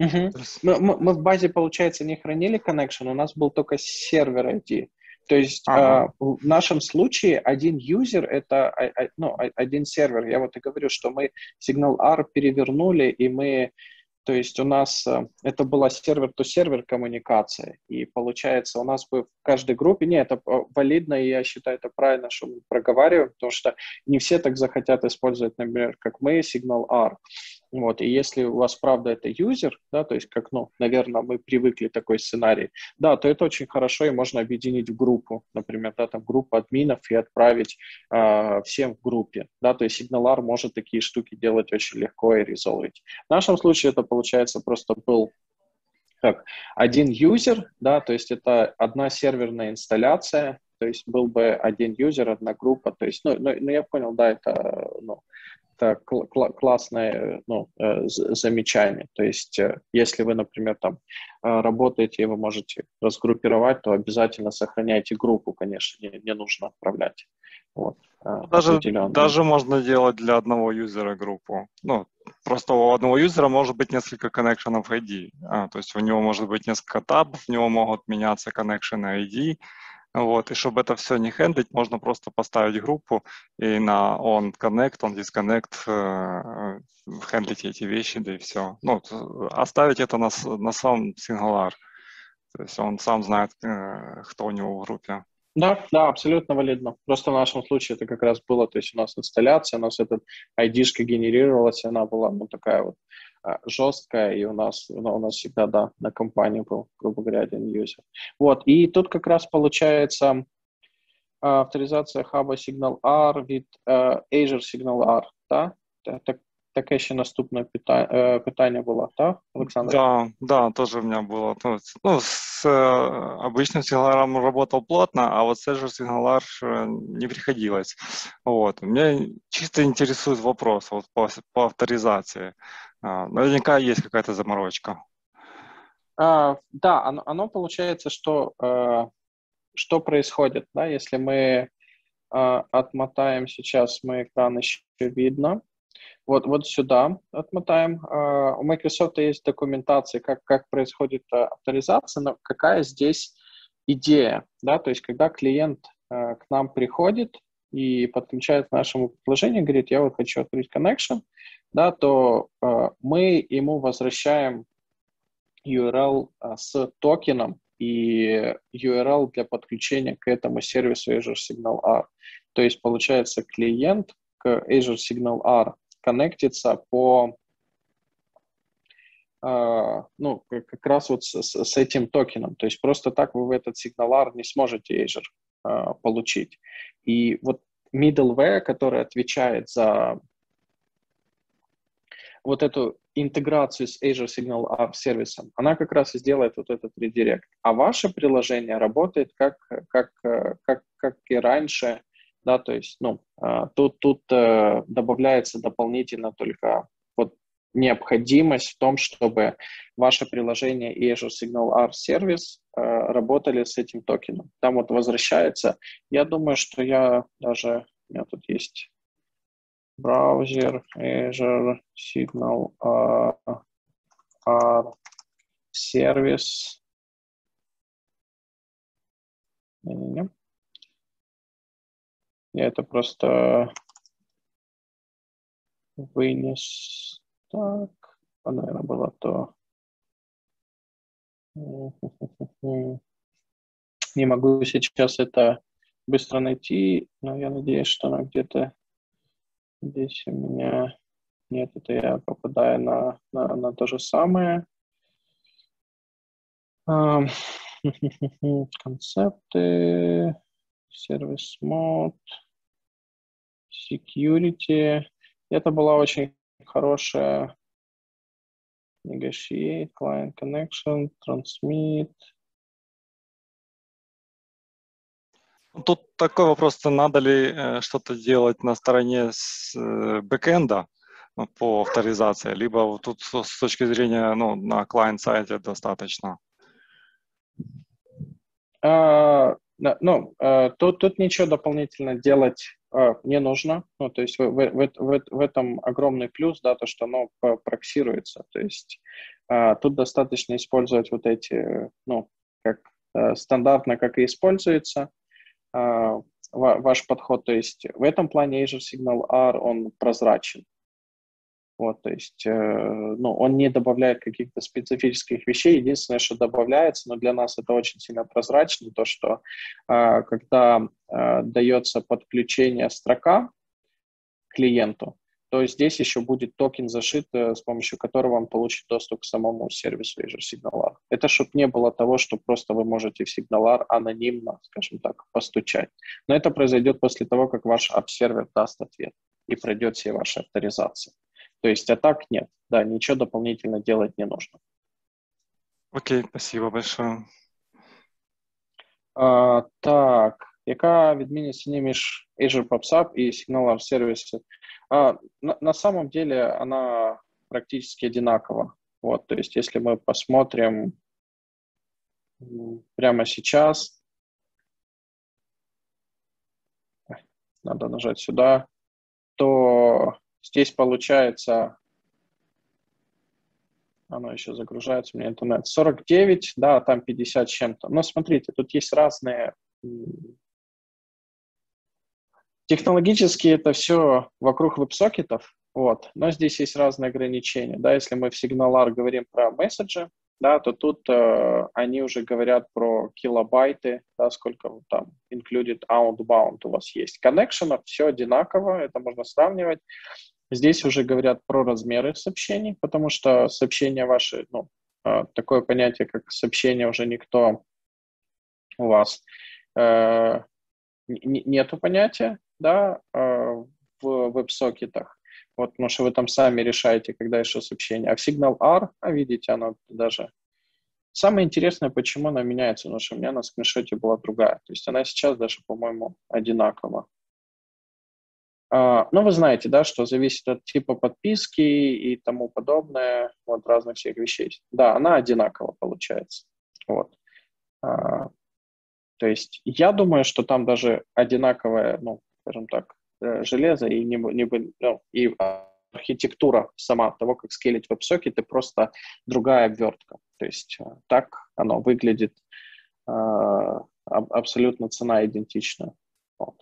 Угу. Есть... Мы, мы в базе, получается, не хранили connection, у нас был только сервер ID. То есть ага. э, в нашем случае один юзер это ну, один сервер. Я вот и говорю, что мы сигнал R перевернули, и мы то есть у нас э, это была сервер-то-сервер коммуникация, и получается у нас бы в каждой группе, не, это э, валидно, и я считаю это правильно, что мы проговариваем, потому что не все так захотят использовать, например, как мы, сигнал R. Вот, и если у вас, правда, это юзер, да, то есть как, ну, наверное, мы привыкли такой сценарий, да, то это очень хорошо, и можно объединить в группу, например, да, там группу админов и отправить э, всем в группе, да, то есть сигналар может такие штуки делать очень легко и резолвить. В нашем случае это, получается, просто был как один юзер, да, то есть это одна серверная инсталляция, то есть был бы один юзер, одна группа, то есть, ну, ну, ну я понял, да, это, ну, это кл- классное ну, э, замечание. То есть, э, если вы, например, там э, работаете и вы можете разгруппировать, то обязательно сохраняйте группу, конечно, не, не нужно отправлять. Вот, даже, даже можно делать для одного юзера группу. Ну, просто у одного юзера может быть несколько коннекшенов ID. А, то есть у него может быть несколько табов, у него могут меняться коннекшены ID, вот, и чтобы это все не хендлить, можно просто поставить группу и на on connect, on disconnect э, хендлить эти вещи, да и все. Ну, оставить это на, на сам Singular. То есть он сам знает, э, кто у него в группе. Да, да, абсолютно валидно. Просто в нашем случае это как раз было, то есть у нас инсталляция, у нас эта ID-шка генерировалась, она была ну, такая вот жесткая, и у нас, ну, у нас всегда, да, на компании был, грубо говоря, один юзер. Вот, и тут как раз получается а, авторизация хаба Signal R від uh, Azure Signal R, да? Так, таке ще наступне питання, питання було, так, Олександр? Да, да, тоже у меня было. Ну, с э, обычным сигналом работал плотно, а вот с Azure Signalar не приходилось. Вот. Меня чисто интересует вопрос вот по, по авторизации. А, наверняка есть какая-то заморочка. А, да, оно, оно получается, что, э, что происходит, да, если мы э, отмотаем сейчас, мы экран еще видно, вот, вот сюда отмотаем. Э, у Microsoft есть документация, как, как происходит авторизация, но какая здесь идея, да, то есть когда клиент э, к нам приходит и подключает к нашему предложению, говорит, я вот хочу открыть connection, да, то мы ему возвращаем URL с токеном и URL для подключения к этому сервису Azure Signal R. То есть, получается, клиент к Azure Signal R коннектится по Uh, ну, как раз вот с, с, этим токеном. То есть просто так вы в этот сигналар не сможете Azure uh, получить. И вот middleware, который отвечает за вот эту интеграцию с Azure Signal App сервисом, она как раз и сделает вот этот редирект. А ваше приложение работает как, как, как, как и раньше, да, то есть, ну, тут, тут добавляется дополнительно только вот необходимость в том, чтобы ваше приложение и Azure Signal R сервис работали с этим токеном. Там вот возвращается. Я думаю, что я даже, у меня тут есть браузер, Azure, Signal, uh, R, сервис. Не-не-не. Это просто вынес. Так, наверное, было то. Не могу сейчас это быстро найти, но я надеюсь, что она где-то Здесь у меня нет, это я попадаю на, на, на то же самое. Концепты, сервис мод, security. Это была очень хорошая negotiate, client connection, transmit, Тут такой вопрос, надо ли э, что-то делать на стороне с, э, бэкэнда ну, по авторизации, либо тут с точки зрения ну, на клиент-сайте достаточно? А, ну, а, тут, тут ничего дополнительно делать а, не нужно. Ну, то есть в, в, в, в этом огромный плюс, да, то, что оно проксируется. То есть а, тут достаточно использовать вот эти, ну, как стандартно, как и используется, ваш подход. То есть в этом плане Azure Signal R, он прозрачен. Вот, то есть, э, ну, он не добавляет каких-то специфических вещей. Единственное, что добавляется, но для нас это очень сильно прозрачно, то, что э, когда э, дается подключение строка клиенту, то здесь еще будет токен зашит, э, с помощью которого он получит доступ к самому сервису Azure Signalar. Это чтобы не было того, что просто вы можете в Signalar анонимно, скажем так, постучать. Но это произойдет после того, как ваш app-сервер даст ответ и пройдет все ваши авторизации. То есть, а так нет. Да, ничего дополнительно делать не нужно. Окей, спасибо большое. А, так, яка відмінність між Azure PubSub и Signalar сервисы? А, на, на самом деле она практически одинакова. Вот, то есть если мы посмотрим прямо сейчас, надо нажать сюда, то здесь получается, оно еще загружается, у меня интернет, 49, да, там 50 с чем-то. Но смотрите, тут есть разные Технологически это все вокруг веб-сокетов, вот, но здесь есть разные ограничения. Да, если мы в Signalar говорим про месседжи, да, то тут э, они уже говорят про килобайты, да, сколько там included outbound у вас есть. Connection все одинаково, это можно сравнивать. Здесь уже говорят про размеры сообщений, потому что сообщения ваши, ну, э, такое понятие, как сообщение уже никто у вас э, нету понятия, да, а, в веб-сокетах. Вот, потому что вы там сами решаете, когда еще сообщение. А в Signal R, а видите, оно даже... Самое интересное, почему она меняется, потому что у меня на скриншоте была другая. То есть она сейчас даже, по-моему, одинакова. Uh, ну, вы знаете, да, что зависит от типа подписки и тому подобное, вот, разных всех вещей. Да, она одинакова получается. Вот. Uh, то есть я думаю, что там даже одинаковая, ну, скажем так, э, железо и, не, не, ну, и архитектура сама того, как скелить веб-сокеты, просто другая обвертка. То есть э, так оно выглядит абсолютно цена идентична. Вот.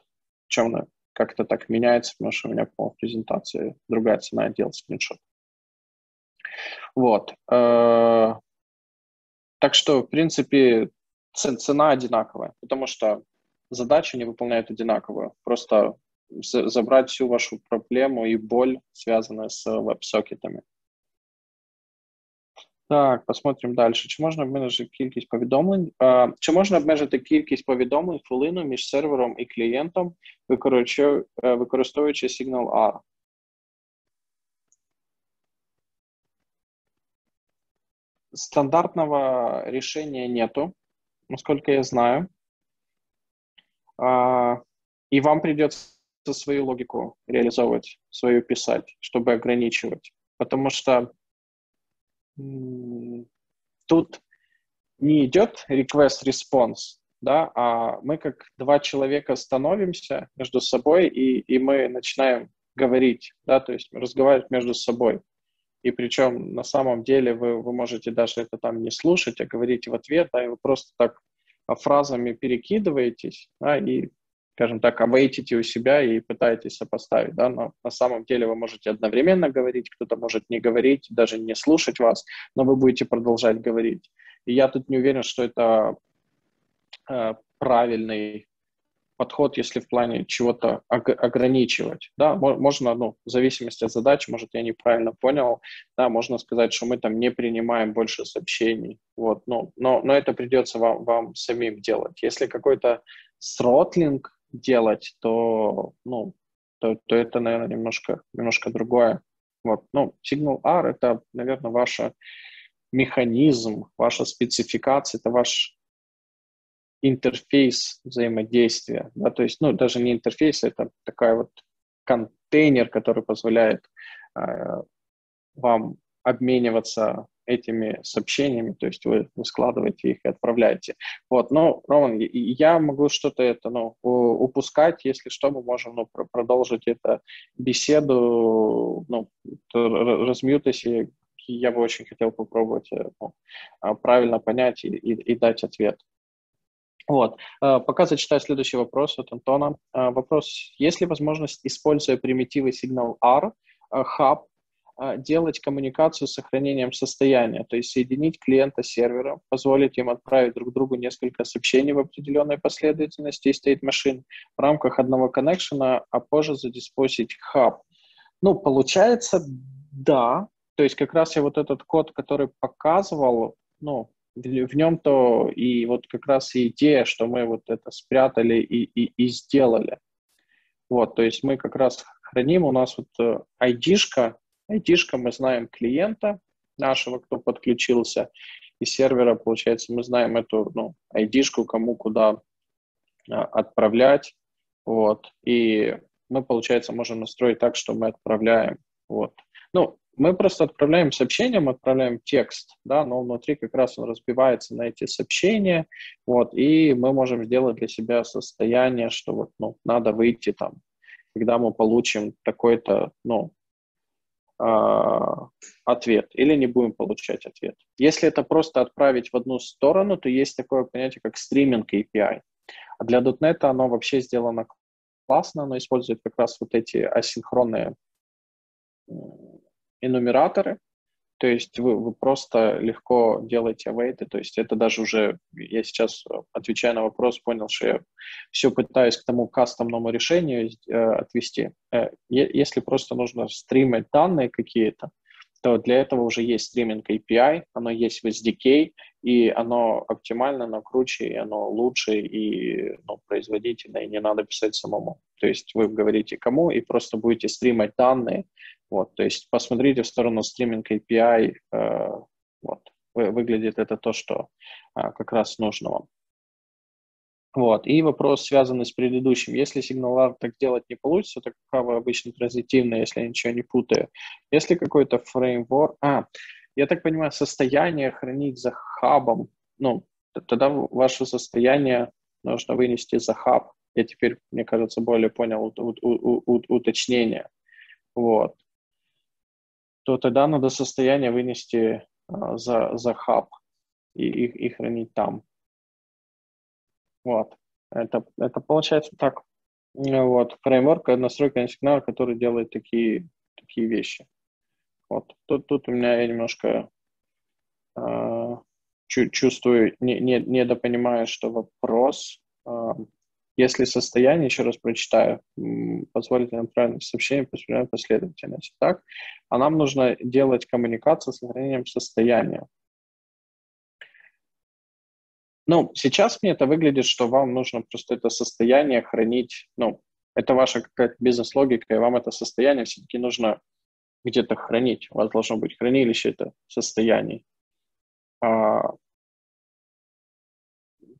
Чем как-то так меняется, потому что у меня, по презентации другая цена, я делал скриншот. Вот. Так что, в принципе, цена одинаковая, потому что задачу не выполняют одинаковую. Просто забрать всю вашу проблему и боль, связанную с веб-сокетами. Так, посмотрим дальше. Чи можна обмежити кількість повідомлень? А, чи можна обмежити кількість повідомлень хвилину між сервером і клієнтом, використовуючи Signal R? Стандартного решения нету, насколько я знаю. А, и вам придется свою логику реализовывать, свою писать, чтобы ограничивать. Потому что тут не идет request-response, да, а мы как два человека становимся между собой, и, и мы начинаем говорить, да, то есть разговаривать между собой. И причем на самом деле вы, вы можете даже это там не слушать, а говорить в ответ, да, и вы просто так фразами перекидываетесь, да, и скажем так, await у себя и пытаетесь сопоставить, да, но на самом деле вы можете одновременно говорить, кто-то может не говорить, даже не слушать вас, но вы будете продолжать говорить. И я тут не уверен, что это э, правильный подход, если в плане чего-то ограничивать. Да, можно, ну, в зависимости от задач, может, я неправильно понял, да, можно сказать, что мы там не принимаем больше сообщений, вот, ну, но, но это придется вам, вам самим делать. Если какой-то сротлинг делать, то, ну, то, то это, наверное, немножко, немножко другое. Вот. Ну, Signal R — это, наверное, ваш механизм, ваша спецификация, это ваш интерфейс взаимодействия. Да? То есть, ну, даже не интерфейс, это такая вот контейнер, который позволяет э, вам обмениваться этими сообщениями, то есть вы, вы складываете их и отправляете. Вот, но, Роман, я могу что-то это, ну, упускать, если что, мы можем, ну, продолжить эту беседу, ну, размьютайся, я бы очень хотел попробовать э, ну, а, правильно понять и, и, и дать ответ. Вот. Э, пока зачитаю следующий вопрос от Антона. Э, вопрос. Есть ли возможность, используя примитивы сигнал R, хаб делать коммуникацию с сохранением состояния, то есть соединить клиента с сервером, позволить им отправить друг другу несколько сообщений в определенной последовательности из state machine в рамках одного коннекшена, а позже задиспосить хаб. Ну, получается, да. То есть как раз я вот этот код, который показывал, ну, в, нем-то и вот как раз и идея, что мы вот это спрятали и, и, и сделали. Вот, то есть мы как раз храним, у нас вот э, ID-шка, Айтишка, мы знаем клиента нашего, кто подключился, и сервера, получается, мы знаем эту ну, ID-шку, кому куда а, отправлять, вот, и мы, получается, можем настроить так, что мы отправляем, вот. Ну, мы просто отправляем сообщение, мы отправляем текст, да, но внутри как раз он разбивается на эти сообщения, вот, и мы можем сделать для себя состояние, что вот, ну, надо выйти там, когда мы получим такой-то, ну, ответ или не будем получать ответ. Если это просто отправить в одну сторону, то есть такое понятие, как стриминг API. А для .NET оно вообще сделано классно, оно использует как раз вот эти асинхронные энумераторы, то есть вы, вы просто легко делаете await, то есть это даже уже, я сейчас, э, отвечая на вопрос, понял, что я все пытаюсь к тому кастомному решению э, отвести. Э, если просто нужно стримить данные какие-то, то для этого уже есть стриминг API, оно есть в SDK, и оно оптимально, оно круче, и оно лучше, и ну, производительно, и не надо писать самому. То есть вы говорите кому, и просто будете стримать данные, вот, то есть посмотрите в сторону стриминг API, э, вот, выглядит это то, что э, как раз нужно вам. Вот. И вопрос, связанный с предыдущим. Если сигнал так делать не получится, то какова обычно транзитивная, если я ничего не путаю. Если какой-то фреймворк... А, я так понимаю, состояние хранить за хабом, ну, тогда ваше состояние нужно вынести за хаб. Я теперь, мне кажется, более понял уточнение. Вот то тогда надо состояние вынести а, за, за хаб и, и, и хранить там. Вот. Это, это получается так. Вот. Фреймворк — настройка сигнала, который делает такие, такие вещи. Вот. Тут, тут у меня я немножко э, чувствую, не, не, недопонимаю, что вопрос э, если состояние, еще раз прочитаю, позволит нам правильное сообщение по последовательности, так? А нам нужно делать коммуникацию с сохранением состояния. Ну, сейчас мне это выглядит, что вам нужно просто это состояние хранить, ну, это ваша какая-то бизнес-логика, и вам это состояние все-таки нужно где-то хранить. У вас должно быть хранилище это состояние. А,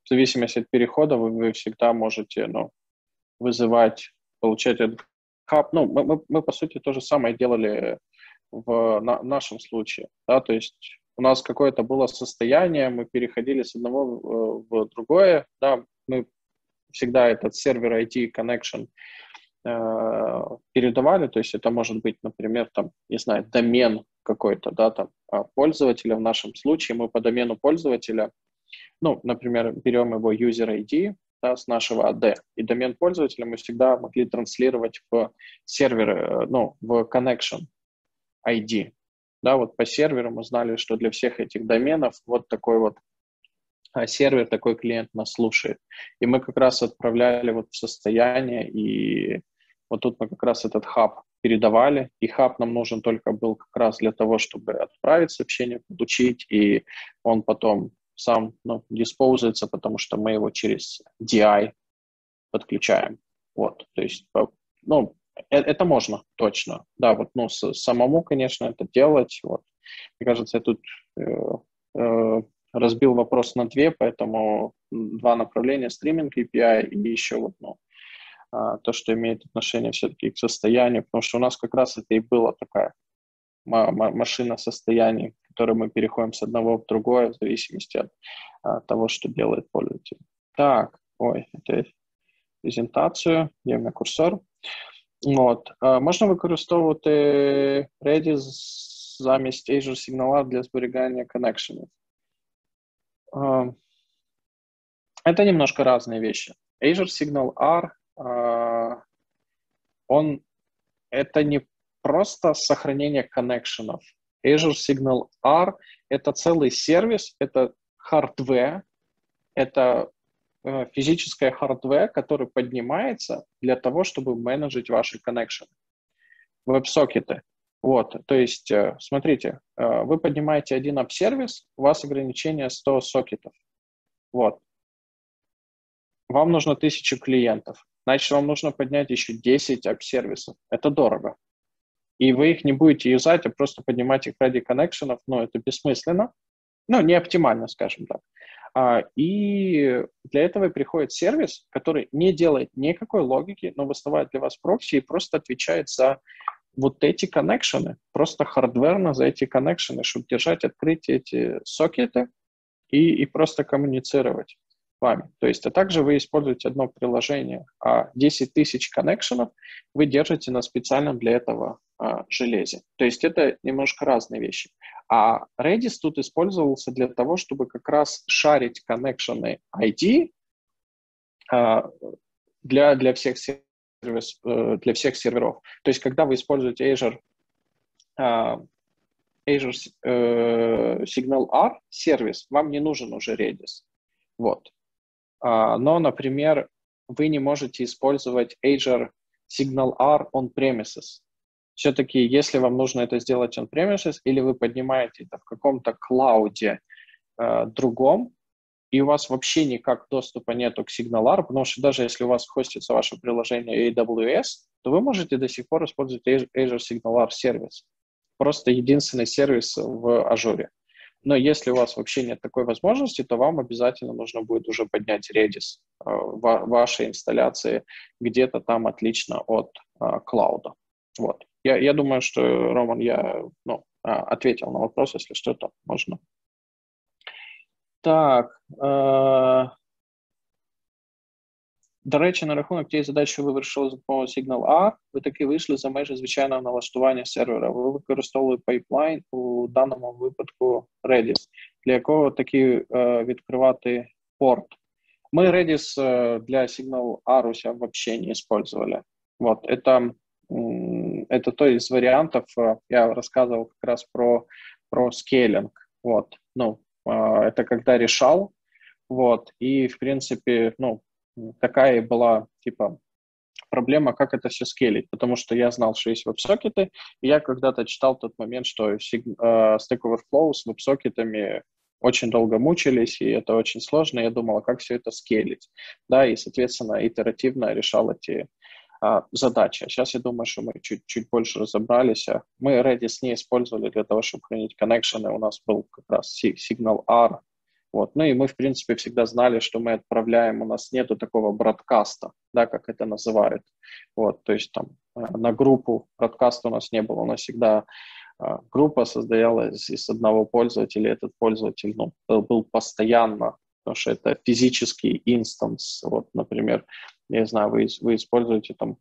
в зависимости от перехода вы, вы всегда можете ну, вызывать, получать этот хаб. Ну, мы, мы, мы, по сути, то же самое делали в на, нашем случае. Да? То есть у нас какое-то было состояние, мы переходили с одного в, в другое. Да? Мы всегда этот сервер IT connection э, передавали, то есть это может быть, например, там, не знаю, домен какой-то, да, там, а пользователя в нашем случае, мы по домену пользователя ну, например, берем его user ID да, с нашего AD, и домен пользователя мы всегда могли транслировать в сервер, э, ну, в connection ID. Да, вот по серверу мы знали, что для всех этих доменов вот такой вот а, сервер, такой клиент нас слушает. И мы как раз отправляли вот в состояние, и вот тут мы как раз этот хаб передавали, и хаб нам нужен только был как раз для того, чтобы отправить сообщение, получить, и он потом сам ну, диспоузится, потому что мы его через DI подключаем. Вот, то есть, ну, это можно точно. Да, вот, ну, самому, конечно, это делать. Вот. Мне кажется, я тут э, э, разбил вопрос на две, поэтому два направления, стриминг API и еще вот, ну, э, то, что имеет отношение все-таки к состоянию, потому что у нас как раз это и была такая машина состояний, в которой мы переходим с одного в другое в зависимости от, от того, что делает пользователь. Так, ой, это презентацію, є в мене курсор. От. Можна використовувати Redis замість Azure Signal для зберігання коннекшенів. Это немножко разные вещи. Azure Signal R, он это не просто сохранение коннекшенов. Azure Signal R — это целый сервис, это хардвер, это э, физическое hardware, который поднимается для того, чтобы manage ить ваши connection ы. Веб-сокеты. Вот, то есть, э, смотрите, э, вы поднимаете один app service, у вас ограничение 100 сокетов. Вот. Вам нужно 1000 клиентов. Значит, вам нужно поднять еще 10 app service ов. Это дорого и вы их не будете юзать, а просто поднимать их ради connection ов, но это бессмысленно, ну, не оптимально, скажем так. А, и для этого приходит сервис, который не делает никакой логики, но выставляет для вас прокси и просто отвечает за вот эти коннекшены, просто хардверно за эти коннекшены, чтобы держать, открыть эти сокеты и, и просто коммуницировать вами. То есть, а также вы используете одно приложение, а 10 тысяч коннекшенов вы держите на специальном для этого а, железе. То есть это немножко разные вещи. А Redis тут использовался для того, чтобы как раз шарить коннекшены ID а, для, для, всех сервис, э, для всех серверов. То есть когда вы используете Azure а, Azure uh, Signal R сервис, вам не нужен уже Redis. Вот. А, но, например, вы не можете использовать Azure Signal R on-premises. Все-таки, если вам нужно это сделать on-premises, или вы поднимаете это в каком-то клауде э, другом, и у вас вообще никак доступа нету к Signal R, потому что даже если у вас хостится ваше приложение AWS, то вы можете до сих пор использовать Azure Signal R сервис. Просто единственный сервис в Azure. Но если у вас вообще нет такой возможности, то вам обязательно нужно будет уже поднять Redis э, вашей инсталляции где-то там отлично от э, cloud а. Вот. Я, я думаю, что, Роман, я ну, а, ответил на вопрос, если что-то можно. Так, э, До речі, на рахунок тієї задачі, що ви вирішили за допомогою Signal A, ви таки вийшли за межі звичайного налаштування сервера. Ви використовували пайплайн у даному випадку Redis, для якого таки е, відкривати порт. Мы Redis э, для Signal Arus вообще не использовали. Вот, это, это то из вариантов, э, я рассказывал как раз про, про скейлинг. Вот, ну, это когда решал, вот, и, в принципе, ну, такая была, типа, проблема, как это все скелить, потому что я знал, что есть веб-сокеты, и я когда-то читал тот момент, что э, Stack Overflow с веб-сокетами очень долго мучились, и это очень сложно. Я думал, а как все это скелить, да, и, соответственно, итеративно решал эти а, задачи. Сейчас я думаю, что мы чуть-чуть больше разобрались. Мы Redis не использовали для того, чтобы хранить коннекшены. У нас был как раз Signal R, вот. Ну и мы, в принципе, всегда знали, что мы отправляем, у нас нету такого бродкаста, да, как это называют. Вот, то есть там э, на группу бродкаста у нас не было, у нас всегда а, группа создавалась из одного пользователя, этот пользователь ну, был постоянно, потому что это физический инстанс. Вот, например, я знаю, вы, вы используете там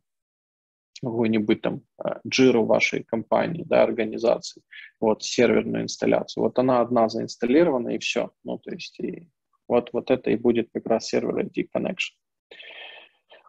какую-нибудь там джиру вашей компании, да, организации, вот, серверную инсталляцию. Вот она одна заинсталлирована, и все. Ну, то есть, и вот, вот это и будет как раз сервер ID Connection.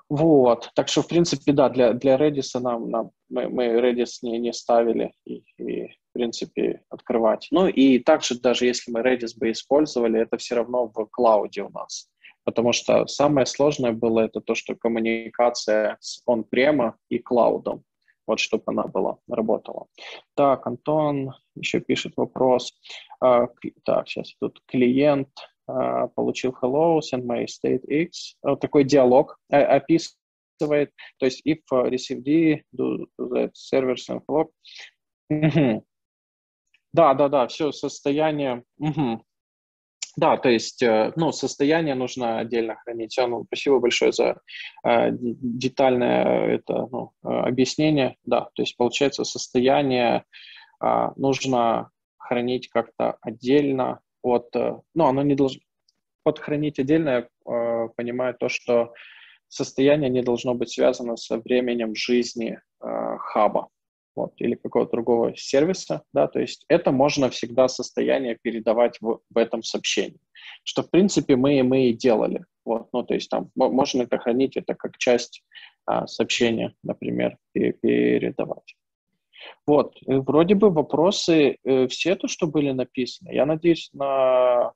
Вот, так что, в принципе, да, для, для Redis нам, нам мы, мы Redis не, не ставили и, и, в принципе, открывать. Ну и также, даже если мы Redis бы использовали, это все равно в клауде у нас потому что самое сложное было это то, что коммуникация с он-према и клаудом, вот чтобы она была, работала. Так, Антон еще пишет вопрос. А, так, сейчас тут клиент а, получил hello, send my state X. Вот такой диалог а, описывает, то есть if received, do that server send hello. Да, да, да, все, состояние. Угу. Да, то есть, э, ну, состояние нужно отдельно хранить. Ну, спасибо большое за э, детальное это, ну, э, объяснение. Да, то есть, получается, состояние э, нужно хранить как-то отдельно от... Э, ну, оно не должно... Под хранить отдельно я э, понимаю то, что состояние не должно быть связано со временем жизни э, хаба вот, или какого-то другого сервиса, да, то есть это можно всегда состояние передавать в, в этом сообщении, что, в принципе, мы, мы и делали, вот, ну, то есть там можно это хранить, это как часть а, сообщения, например, передавать. Вот, и вроде бы вопросы э, все то, что были написаны, я надеюсь, на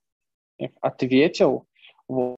ответил, вот.